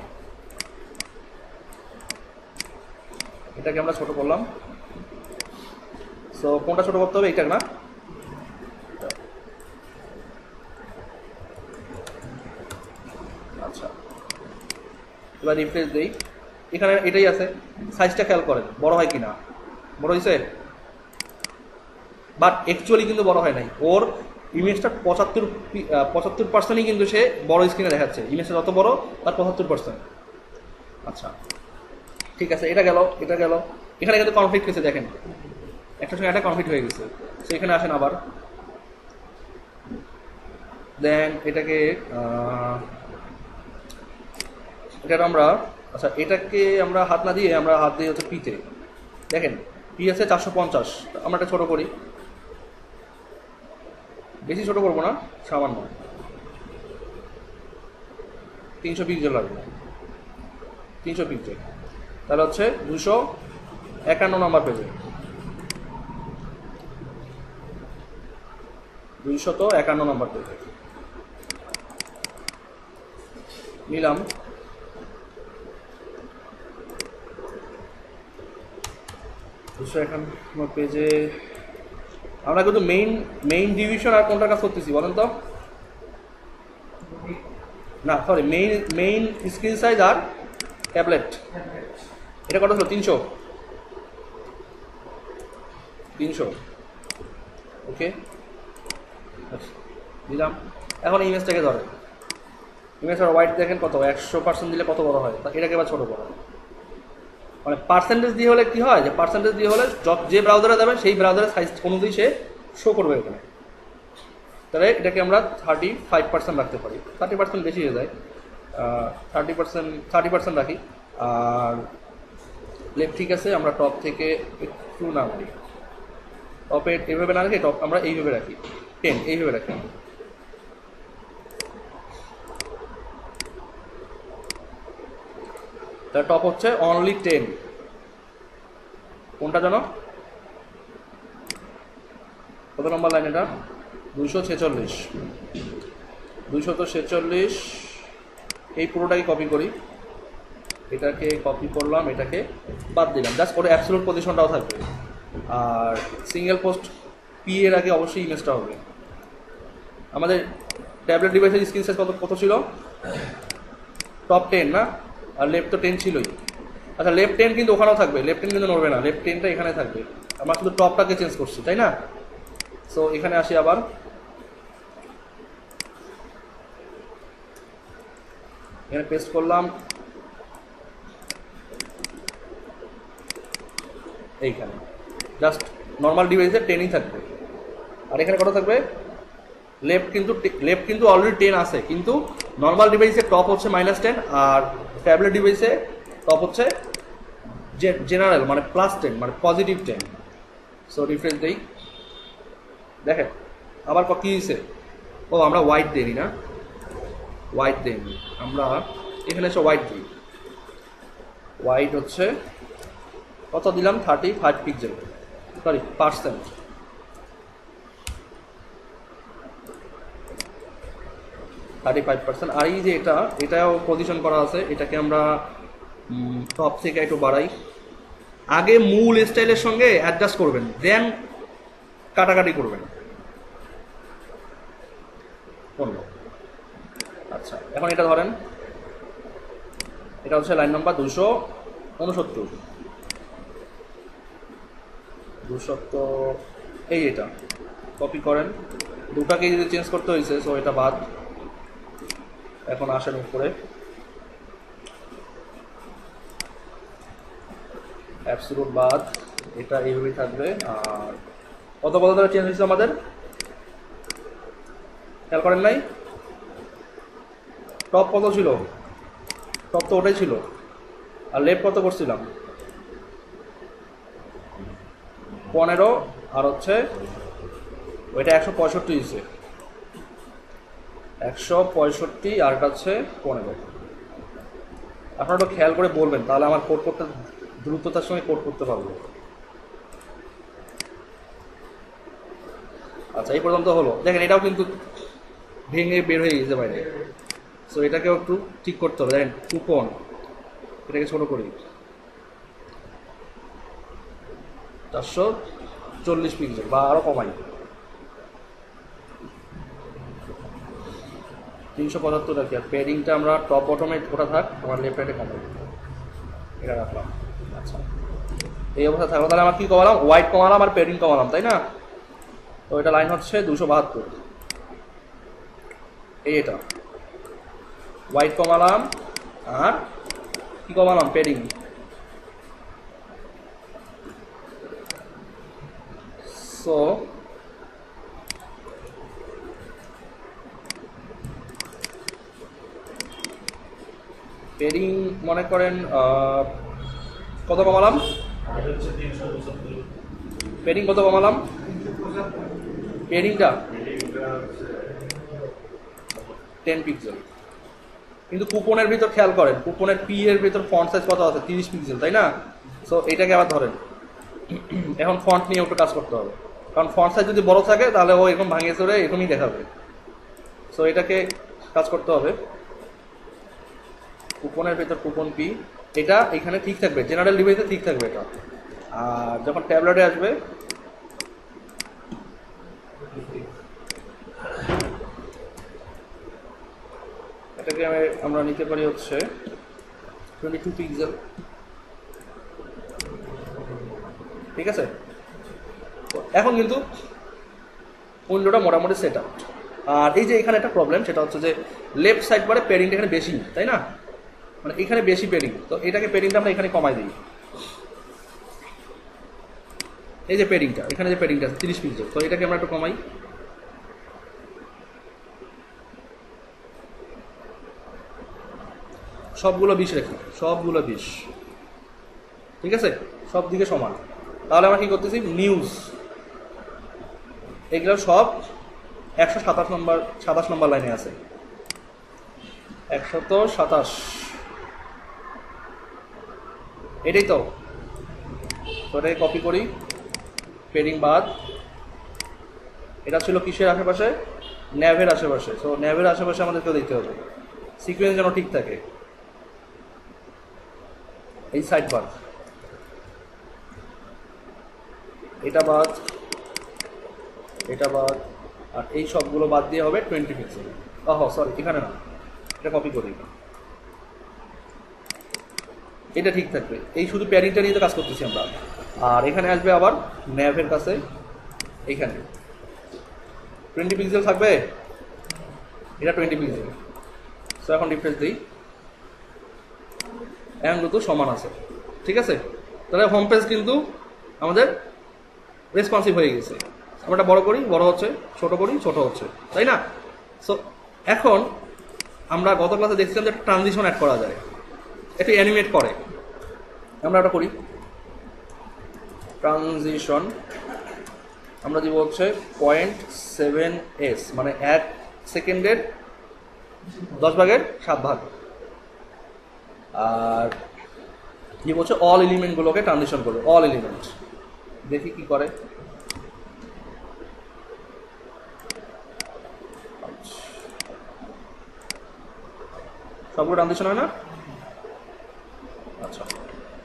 এটাকে আমরা ছোট করলাম। সো কোনটা ছোট করতে হবে? এইটা না? আচ্ছা। এবার রিফ্রেশ দেই। এখানে এটাই আছে। সাইজটা খেয়াল করেন, বড় হয় কিনা? বড় হয়েছে? বাট অ্যাকচুয়ালি কিন্তু বড় হয় নাই। ওর ইমেজটা পঁচাত্তর পঁচাত্তর পার্সেন্টই কিন্তু সে বড় স্ক্রিনে দেখাচ্ছে। ইমেজটা যত বড়, তার পঁচাত্তর পার্সেন্ট আচ্ছা। ঠিক আছে, এটা গেল এটা গেল। এখানে কিন্তু কনফ্লিক্ট হয়েছে, দেখেন। একটা সঙ্গে একটা কনফ্লিক্ট হয়ে গেছে। সো এখানে আসেন আবার। দেন এটাকে এটা আমরা আচ্ছা এটাকে আমরা হাত না দিয়ে, আমরা হাত দিয়ে হচ্ছে পিতে দেখেন পি আছে চারশো পঞ্চাশ। আমরা এটা ছোটো করি। বেশি ছোট করব না, সামান্য। তিনশো পিক্সেল লাগবে। তিনশো পিক্সেল। তাহলে হচ্ছে দুশো একান্ন নম্বর পেজে। দুইশত একান্ন নম্বর পেজে। নিলাম। দুশো একান্ন পেজে আমরা কিন্তু মেইন মেইন ডিভিশন আর কোনটা কাজ করতেছি, বলেন তো? না sorry main main screen size আর ট্যাবলেট এটা কত ছিল? তিনশো। তিনশো। ওকে। দিলাম। এখন ইমেজটাকে ধরে ইমেজটার হোয়াইট দেখেন কত? একশো পার্সেন্ট দিলে কত বড় হয়? এটাকে এবার ছোটো বড় মানে পার্সেন্টেজ দিয়ে হলে কি হয়? যে পার্সেন্টেজ দিয়ে হলে যে ব্রাউজারে যাবে, সেই ব্রাউজারের সাইজ অনুযায়ী সে শো করবে এখানে। তাহলে এটাকে আমরা থার্টি ফাইভ পার্সেন্ট রাখতে পারি। থার্টি পার্সেন্ট বেশি হয়ে যায়। থার্টি পার্সেন্ট থার্টি পার্সেন্ট রাখি। আর লেফট ঠিক আছে, আমরা টপ থেকে একটু না করি টপে এইভাবে না রাখি টপ আমরা এইভাবে রাখি। টেন এইভাবে রাখি। তার টপ হচ্ছে অনলি টেন কোনটা জানো? কত নম্বর লাইন এটা? দুইশো ছেচল্লিশ। দুইশত ছেচল্লিশ। এই পুরোটাকে কপি করি। এটাকে কপি করলাম, এটাকে বাদ দিলাম। জাস্ট ওটা অ্যাবসোলুট পজিশনটাও থাকবে। আর সিঙ্গেল পোস্ট পি এর আগে অবশ্যই ইমেজটা হবে। আমাদের ট্যাবলেট ডিভাইসের স্ক্রিন সাইজ কত কত ছিল? টপ টেন না? আর লেফট তো টেন ছিলই। আচ্ছা লেফট টেন কিন্তু ওখানেও থাকবে। লেফট টেন কিন্তু নড়বে না। লেফট টেনটা এখানে থাকবে। আমরা শুধু টপটাকে চেঞ্জ করছি, তাই না? সো এখানে আসি আবার। এখানে পেস্ট করলাম। এইখানে। জাস্ট নর্মাল ডিভাইসে টেনই থাকবে। আর এখানে কত থাকবে? লেফট কিন্তু লেফট কিন্তু অলরেডি টেন আছে। কিন্তু নর্মাল ডিভাইসে টপ হচ্ছে মাইনাস টেন আর ট্যাবলেট ডিভাইসে টপ হচ্ছে জেনারেল মানে প্লাস টেন মানে পজিটিভ টেন সো ডিফারেন্স দেই। দেখেন, আবার ক- দিছে ও, আমরা হোয়াইট দিই না। হোয়াইট দিই। আমরা এখানে এসে হোয়াইট দিই। হোয়াইট হচ্ছে, কত দিলাম? Thirty five pixel sorry percent thirty five percent আর এই যে এটা, এটাও পজিশন করা আছে, এটাকে আমরা টপ থেকে একটু বাড়াই। আগে মূল স্টাইলের সঙ্গে অ্যাডজাস্ট করবেন দেন কাটাকাটি করবেন। আচ্ছা এখন এটা ধরেন। এটা হচ্ছে লাইন নাম্বার দুশো উনসত্তর। দুশত্তর এই এটা। কপি করেন। দুটাকে যদি চেঞ্জ করতে হয়েছে সো এটা বাদ। এখন আসেন উপরে। অ্যাবসুলুট বাদ, এটা এইভাবেই থাকবে। আর কত কত ধরে চেঞ্জ হয়েছে আমাদের? খেয়াল করেন নাই? টপ কত ছিল? টপ তো ওটাই ছিল। আর লেফট কত করছিলাম? পনেরো, আর হচ্ছে ওইটা একশো পঁয়ষট্টি দিচ্ছে একশো পঁয়ষট্টি আর হচ্ছে পনেরো আপনারা একটু খেয়াল করে বলবেন, তাহলে আমার কোড করতে দ্রুততার সঙ্গে কোড করতে পারব। আচ্ছা এই পর্যন্ত হলো। দেখেন, এটাও কিন্তু ভেঙে বের হয়ে গেছে বাইরে। সো এটাকেও একটু ঠিক করতে হবে। দেখেন, কুপন। এটাকে ছোট করি। চারশো চল্লিশ পিক্সেল বা আরও কমাই। তিনশো পঁচাত্তর রাখি আর প্যাডিংটা আমরা টপ বটমে ওটা থাক, আমার লেফট রাইটে কমাই এটা রাখলাম। আচ্ছা। এই অবস্থা থাকল। তাহলে আমার কী কমালাম? হোয়াইট কমালাম আর প্যাডিং কমালাম, তাই না? তো এটা লাইন হচ্ছে দুশো বাহাত্তর। এই এটা। হোয়াইট কমালাম আর কী কমালাম? প্যাডিং সো পেরিং মনে করেন কত কমালাম পেরিং কত কমালাম পেরিংটা টেন পিক্সেল কিন্তু কুপনের ভিতর খেয়াল করেন, কুপনের পি এর ভিতর ফন্ট সাইজ কত আছে? তিরিশ পিক্সেল তাই না? সো এটাকে আবার ধরেন। এখন ফন্ট নিয়ে ওটা কাজ করতে হবে। কারণ ফন্ট সাইজ যদি বড় থাকে, তাহলে ও এরকম ভাঙিয়ে চড়ে এরকমই দেখাবে। সো এটাকে কাজ করতে হবে। কুপনের ভেতর কুপন পি এটা এখানে ঠিক থাকবে জেনারেল ডিভাইসে ঠিক থাকবে এটা। আর যখন ট্যাবলেটে আসবে, এটাকে আমি, আমরা নিতে পারি হচ্ছে টোয়েন্টি টু ঠিক আছে? এখন কিন্তু উইন্ডোটা মোটামুটি সেট আপ আর এই যে এখানে একটা প্রবলেম সেটা হচ্ছে যে লেফট সাইড বারে পেডিংটা এখানে বেশি, তাই না? মানে এখানে বেশি পেডিং তো এটাকে পেডিংটা আমরা এখানে কমাই দিই। এই যে পেডিংটা এখানে যে পেডিংটা তিরিশ পিক্সেল তো এটাকে আমরা একটু কমাই। সবগুলো বিষ রেখে, সবগুলো বিষ ঠিক আছে? সব দিকে সমান। তাহলে আমরা কি করতেছি? নিউজ এগুলো সব একশো সাতাশ নম্বর সাতাশ নম্বর লাইনে আছে। একশত সাতাশ। এটাই তো। তো এটাকে কপি করি। পেডিং বাদ। এটা ছিল কিসের আশেপাশে? ন্যাভের আশেপাশে। সো ন্যাভের আশেপাশে আমাদেরকে দিতে হবে। সিকুয়েন্স যেন ঠিক থাকে। এই সাইড বাদ এটা বাদ। এটা বাদ। আর এই সবগুলো বাদ দিয়ে হবে টোয়েন্টি পিক্সেল ওহ সরি এখানে না। এটা কপি করি এটা ঠিক থাকবে। এই শুধু প্যারিংটা নিয়ে তো কাজ করতেছি আমরা। আর এখানে আসবে আবার ন্যাভের কাছে এইখানে টোয়েন্টি পিক্সেল থাকবে? এটা টোয়েন্টি পিক্সেল সো এখন ডিফারেন্স দিই। এখন কিন্তু সমান আছে। ঠিক আছে? তাহলে হোম পেজ কিন্তু আমাদের রেসপন্সিভ হয়ে গেছে। আমরা বড় করি, বড় হচ্ছে, ছোট করি, ছোট হচ্ছে। তাই না? সো এখন আমরা গত ক্লাসে দেখছিলাম যে ট্রানজিশন অ্যাড করা যায়। একটু অ্যানিমেট করে। আমরা এটা করি। ট্রানজিশন আমরা দিব হচ্ছে পয়েন্ট সেভেন এস মানে এক সেকেন্ডের দশ ভাগের সাত ভাগ। আর কি বলছে অল এলিমেন্টগুলোকে ট্রানজিশন করবে। অল এলিমেন্ট দেখি কি করে। সবগুলো ট্রানজিশন হয় না? আচ্ছা।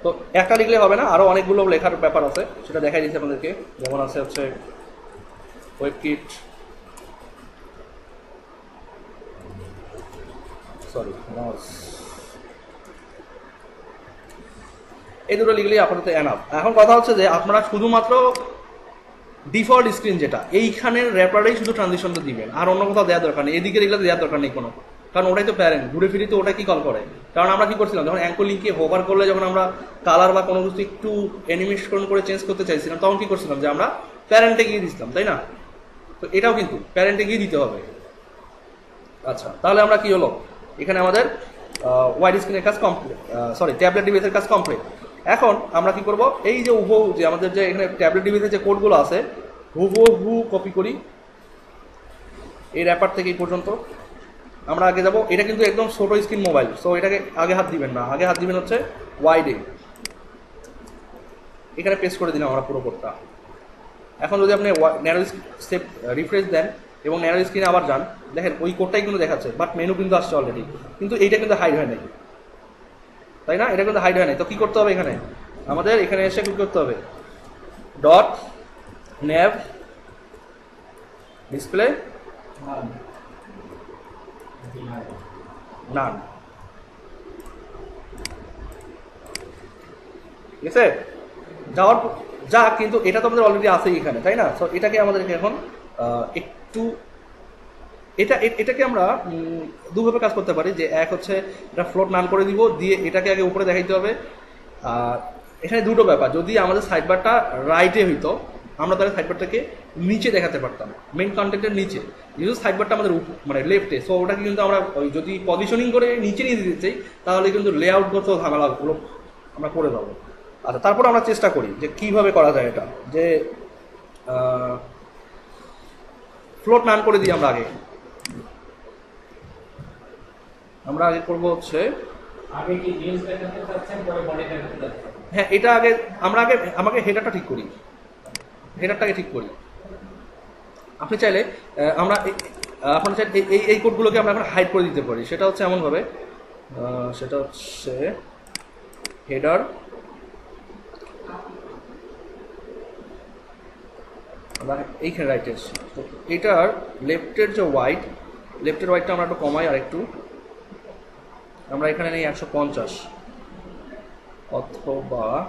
তো একটা লিখলে হবে না? আরও অনেকগুলো লেখার ব্যাপার আছে, সেটা দেখাই দিচ্ছি আপনাদেরকে। যেমন আছে হচ্ছে ওয়েব কিট সরি এই দুটো লিখলেই আপাতত এনাফ এখন কথা হচ্ছে যে আপনারা শুধুমাত্র ডিফল্ট স্ক্রিন যেটা, এইখানের র্যাপারেই শুধু ট্রানজিশনটা দিবেন, আর অন্য কোথাও দেওয়ার দরকার নেই। এদিকে দেখলে দেওয়ার দরকার নেই কোনো। কারণ ওটাই তো প্যারেন্ট ঘুরে ফিরে তো ওটা কি কল করে? কারণ আমরা কি করছিলাম, যখন অ্যাঙ্কো লিঙ্কে হোভার করলে যখন আমরা কালার বা কোনো কিছু একটু অ্যানিমেশন করে চেঞ্জ করতে চাইছিলাম, তখন কি করছিলাম যে আমরা প্যারেন্টে গিয়ে দিচ্ছিলাম তাই না? তো এটাও কিন্তু প্যারেন্টে গিয়ে দিতে হবে। আচ্ছা তাহলে আমরা কি হলো? এখানে আমাদের ওয়াইড স্ক্রিনের কাজ কমপ্লিট সরি ট্যাবলেট ডিভাইসের কাজ কমপ্লিট এখন আমরা কি করব? এই যে উভো যে আমাদের যে এখানে ট্যাবলেট ডিভাইসের যে কোডগুলো আছে, হুবহু কপি করি। এই র্যাপার থেকে এই পর্যন্ত। আমরা আগে যাব। এটা কিন্তু একদম ছোট স্ক্রিন মোবাইল সো এটাকে আগে হাত দিবেন না। আগে হাত দিবেন হচ্ছে ওয়াইডে এখানে পেস্ট করে দিলাম আমরা পুরো কোডটা এখন যদি আপনি ন্যারো স্টেপ রিফ্রেশ দেন এবং ন্যারো স্ক্রিনে আবার যান, দেখেন ওই কোডটাই কিন্তু দেখাচ্ছে বাট মেনু কিন্তু আসছে অলরেডি কিন্তু এইটা কিন্তু হাইড হয় নাই। তাই না? এটা কিন্তু হাইড হয় নাই। তো কী করতে হবে এখানে? আমাদের এখানে এসে কী করতে হবে। ডট ন্যাভ ডিসপ্লে নান ঠিক আছে যাওয়ার যা, কিন্তু এটা তো আমাদের অলরেডি আছে এখানে, তাই না? সো এটাকে আমাদেরকে এখন একটু এটা এটাকে আমরা দুভাবে কাজ করতে পারি, যে এক হচ্ছে এটা ফ্লোট নান করে দিব, দিয়ে এটাকে আগে উপরে দেখাইতে হবে। আর এখানে দুটো ব্যাপার, যদি আমাদের সাইড বারটা রাইটে হইতো আমরা তাহলে সাইড বারটাকে নিচে দেখাতে পারতাম মেইন কন্টেন্টের নিচে। যেহেতু সাইড বারটা আমাদের মানে লেফটে সো ওটাকে কিন্তু আমরা যদি পজিশনিং করে নিচে নিয়ে দিতে চাই তাহলে কিন্তু লেআউট করতে ঝামেলাগুলো আমরা করে দেবো। আচ্ছা তারপর আমরা চেষ্টা করি যে কীভাবে করা যায় এটা যে ফ্লোট নান করে দিই আমরা আগে। আমরা আগে করব হচ্ছে আগে কি নিউজ দেখাতে চাচ্ছেন পরে বডি দেখাতে চাচ্ছেন? হ্যাঁ এটা আগে আমরা আগে আমাকে হেডারটা ঠিক করি। হেডারটাকে ঠিক করি। আপনি চাইলে আমরা এই- আপনি চাইলে এই- এই কোডগুলোকে আমরা এখন হাইড করে দিতে পারি। সেটা হচ্ছে এমনভাবে সেটা হচ্ছে হেডার আমরা এইখানে রাইটে এসেছি। তো এটার লেফটের যে হোয়াইট লেফটের হোয়াইটটা আমরা একটু কমাই আর একটু। আমরা এখানে নেই একশো পঞ্চাশ। অথবা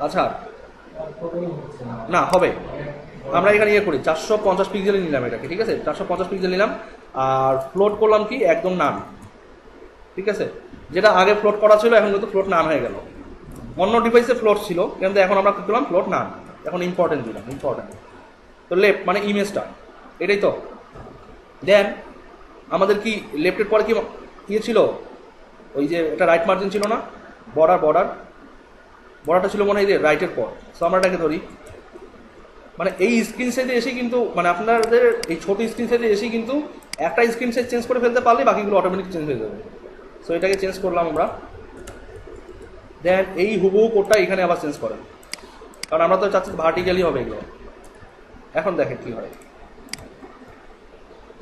আচ্ছা না, হবে। আমরা এখানে ইয়ে করি, চারশো পঞ্চাশ পিক্সেল নিলাম এটাকে, ঠিক আছে? চারশো পঞ্চাশ পিক্সেল নিলাম। আর ফ্লোট করলাম কি? একদম নান। ঠিক আছে? যেটা আগে ফ্লোট করা ছিল, এখন কিন্তু ফ্লোট নান হয়ে গেল। অন্য ডিভাইসে ফ্লোট ছিল, কিন্তু এখন আমরা কি করলাম? Float none. এখন ইম্পর্টেন্ট দিলাম ইম্পর্টেন্ট তো লেফট মানে ইমেজটা এটাই তো। দেন আমাদের কি লেফটের পরে কি ইয়ে ছিল? ওই যে এটা রাইট মার্জিন ছিল না? বর্ডার বর্ডার বর্ডারটা ছিল মনে হয় রাইটের পর। সো আমরা এটাকে ধরি। মানে এই স্ক্রিন সাইজে এসে কিন্তু মানে আপনাদের এই ছোট স্ক্রিন সাইজে এসেই কিন্তু একটা স্ক্রিন সাইজ চেঞ্জ করে ফেলতে পারলে বাকিগুলো অটোমেটিক চেঞ্জ হয়ে যাবে। সো এটাকে চেঞ্জ করলাম আমরা। দেন এই হুবহু কোডটা এখানে আবার চেঞ্জ করেন কারণ আমরা তো চাচ্ছি ভার্টিক্যালি হবে এগুলো। এখন দেখেন কি হয়।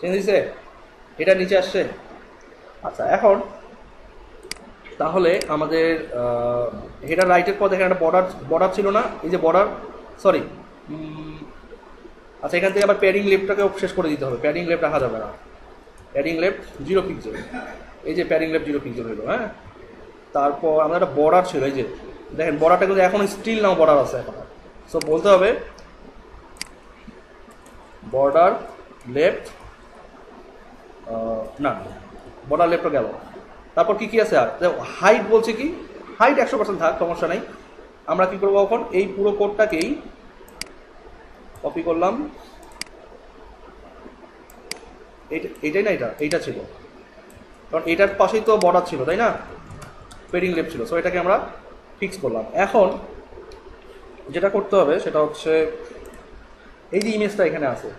চেঞ্জ হয়েছে? এটা নিচে আসছে? আচ্ছা এখন তাহলে আমাদের হেডার রাইটের পর দেখেন একটা বর্ডার বর্ডার ছিল না, এই যে বর্ডার সরি আচ্ছা এখান থেকে আবার প্যাডিং লেফটটাকেও শেষ করে দিতে হবে প্যাডিং লেফট রাখা যাবে না। প্যাডিং লেফট জিরো পিক্সেল এই যে প্যাডিং লেফট জিরো পিক্সেল হলো হ্যাঁ? তারপর আমাদের একটা বর্ডার ছিল, এই যে। দেখেন বর্ডারটা কিন্তু এখন স্টিল নাও বর্ডার আছে এখন। সো বলতে হবে বর্ডার লেফট না বর্ডার লেফটও গেল। তারপর কি কি আছে? আর হাইট বলছে কি? হাইট একশো পার্সেন্ট থাক, সমস্যা নাই। আমরা কি করব এখন? এই পুরো কোডটাকেই কপি করলাম। এইটা- এইটাই না এটা? এইটা ছিল। কারণ এটার পাশেই তো বর্ডার ছিল, তাই না? পেডিং লেপ ছিল। সো এটাকে আমরা ফিক্স করলাম। এখন যেটা করতে হবে, সেটা হচ্ছে এই যে ইমেজটা এখানে আছে।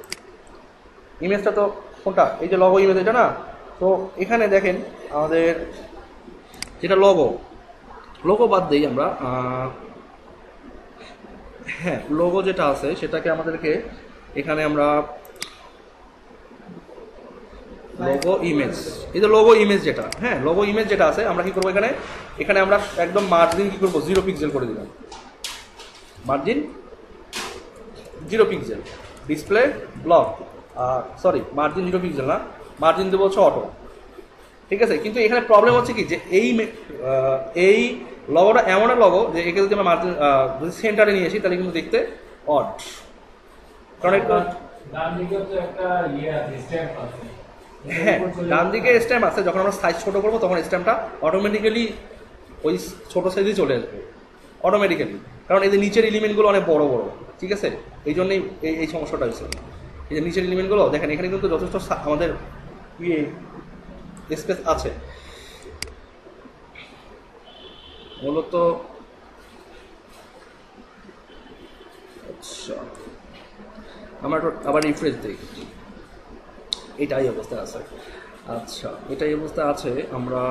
ইমেজটা তো কোনটা? এই যে লগো ইমেজ এটা না? তো এখানে দেখেন আমাদের যেটা লগো লোগো বাদ দিই আমরা হ্যাঁ লোগো যেটা আছে সেটাকে আমাদেরকে এখানে আমরা লোগো ইমেজ এই যে লোগো ইমেজ যেটা হ্যাঁ লোগো ইমেজ যেটা আছে, আমরা কি করব এখানে? এখানে আমরা একদম মার্জিন কি করব? জিরো পিক্সেল করে দিলাম। Margin zero pixel display block sorry margin zero pixel না মার্জিন দেবো হচ্ছে অটো ঠিক আছে? কিন্তু এখানে প্রবলেম হচ্ছে কি? যে এই এই লগোটা এমন লগো যে একে যদি আমরা মার্জিন যদি সেন্টারে নিয়ে আসি তাহলে কিন্তু দেখতে অড কারণ একটু ইয়ে হ্যাঁ ডান দিকে স্ট্যাম্প আছে যখন আমরা সাইজ ছোটো করব তখন স্ট্যাম্পটা অটোমেটিক্যালি ওই ছোট সাইজেই চলে আসবে। অটোমেটিক্যালি কারণ এই যে নিচের এলিমেন্টগুলো অনেক বড় বড় ঠিক আছে? এই জন্যই এই এই সমস্যাটা হয়েছে। এই যে নিচের এলিমেন্টগুলো দেখেন এখানে কিন্তু যথেষ্ট আমাদের ইয়ে স্পেস আছে। মূলত আচ্ছা আমরা আবার রিফ্রেশ দিই। এটাই অবস্থা আছে। আচ্ছা এটাই অবস্থা আছে, আমরা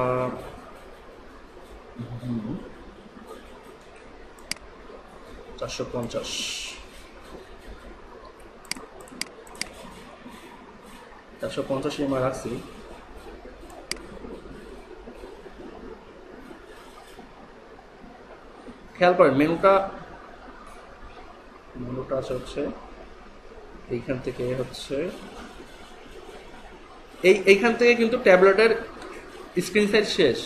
চারশো পঞ্চাশ। চারশো পঞ্চাশ আমরা রাখছি। খেয়াল করেন, মেনুটা মেনুটা আছে হচ্ছে, এইখান থেকে হচ্ছে, এই, এইখান থেকে কিন্তু ট্যাবলেটের স্ক্রিন সাইজ শেষ।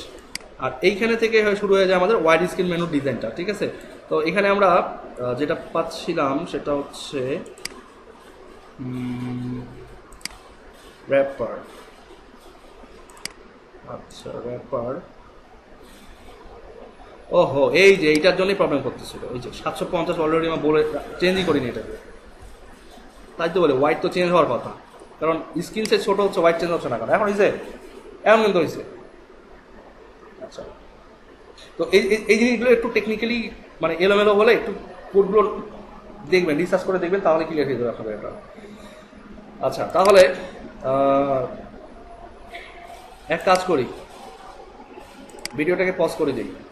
আর এইখানে থেকে শুরু হয়ে যায় আমাদের ওয়াইড স্ক্রিন মেনু ডিজাইনটা ঠিক আছে? তো এখানে আমরা যেটা পাচ্ছিলাম সেটা হচ্ছে র্যাপার আচ্ছা র্যাপার ওহো, এই যে, এইটার জন্যই প্রবলেম করতেছিল। এই যে, সাতশো পঞ্চাশ অলরেডি আমরা বলে চেঞ্জই করিনি এটাকে। তাই তো বলে হোয়াইট তো চেঞ্জ হওয়ার কথা। কারণ স্ক্রিন সাইজ ছোট হচ্ছে হোয়াইট চেঞ্জ হচ্ছে না কারণ এখন হয়েছে এমন কিন্তু হয়েছে আচ্ছা। তো এই, এই- এই জিনিসগুলো একটু টেকনিক্যালি মানে এলোমেলো হলে একটু কোডগুলো দেখবেন রিসার্চ করে দেখবেন, তাহলে ক্লিয়ার হয়ে যাবে আপনাদের এটা। আচ্ছা তাহলে এক কাজ করি। ভিডিওটাকে পজ করে দিই।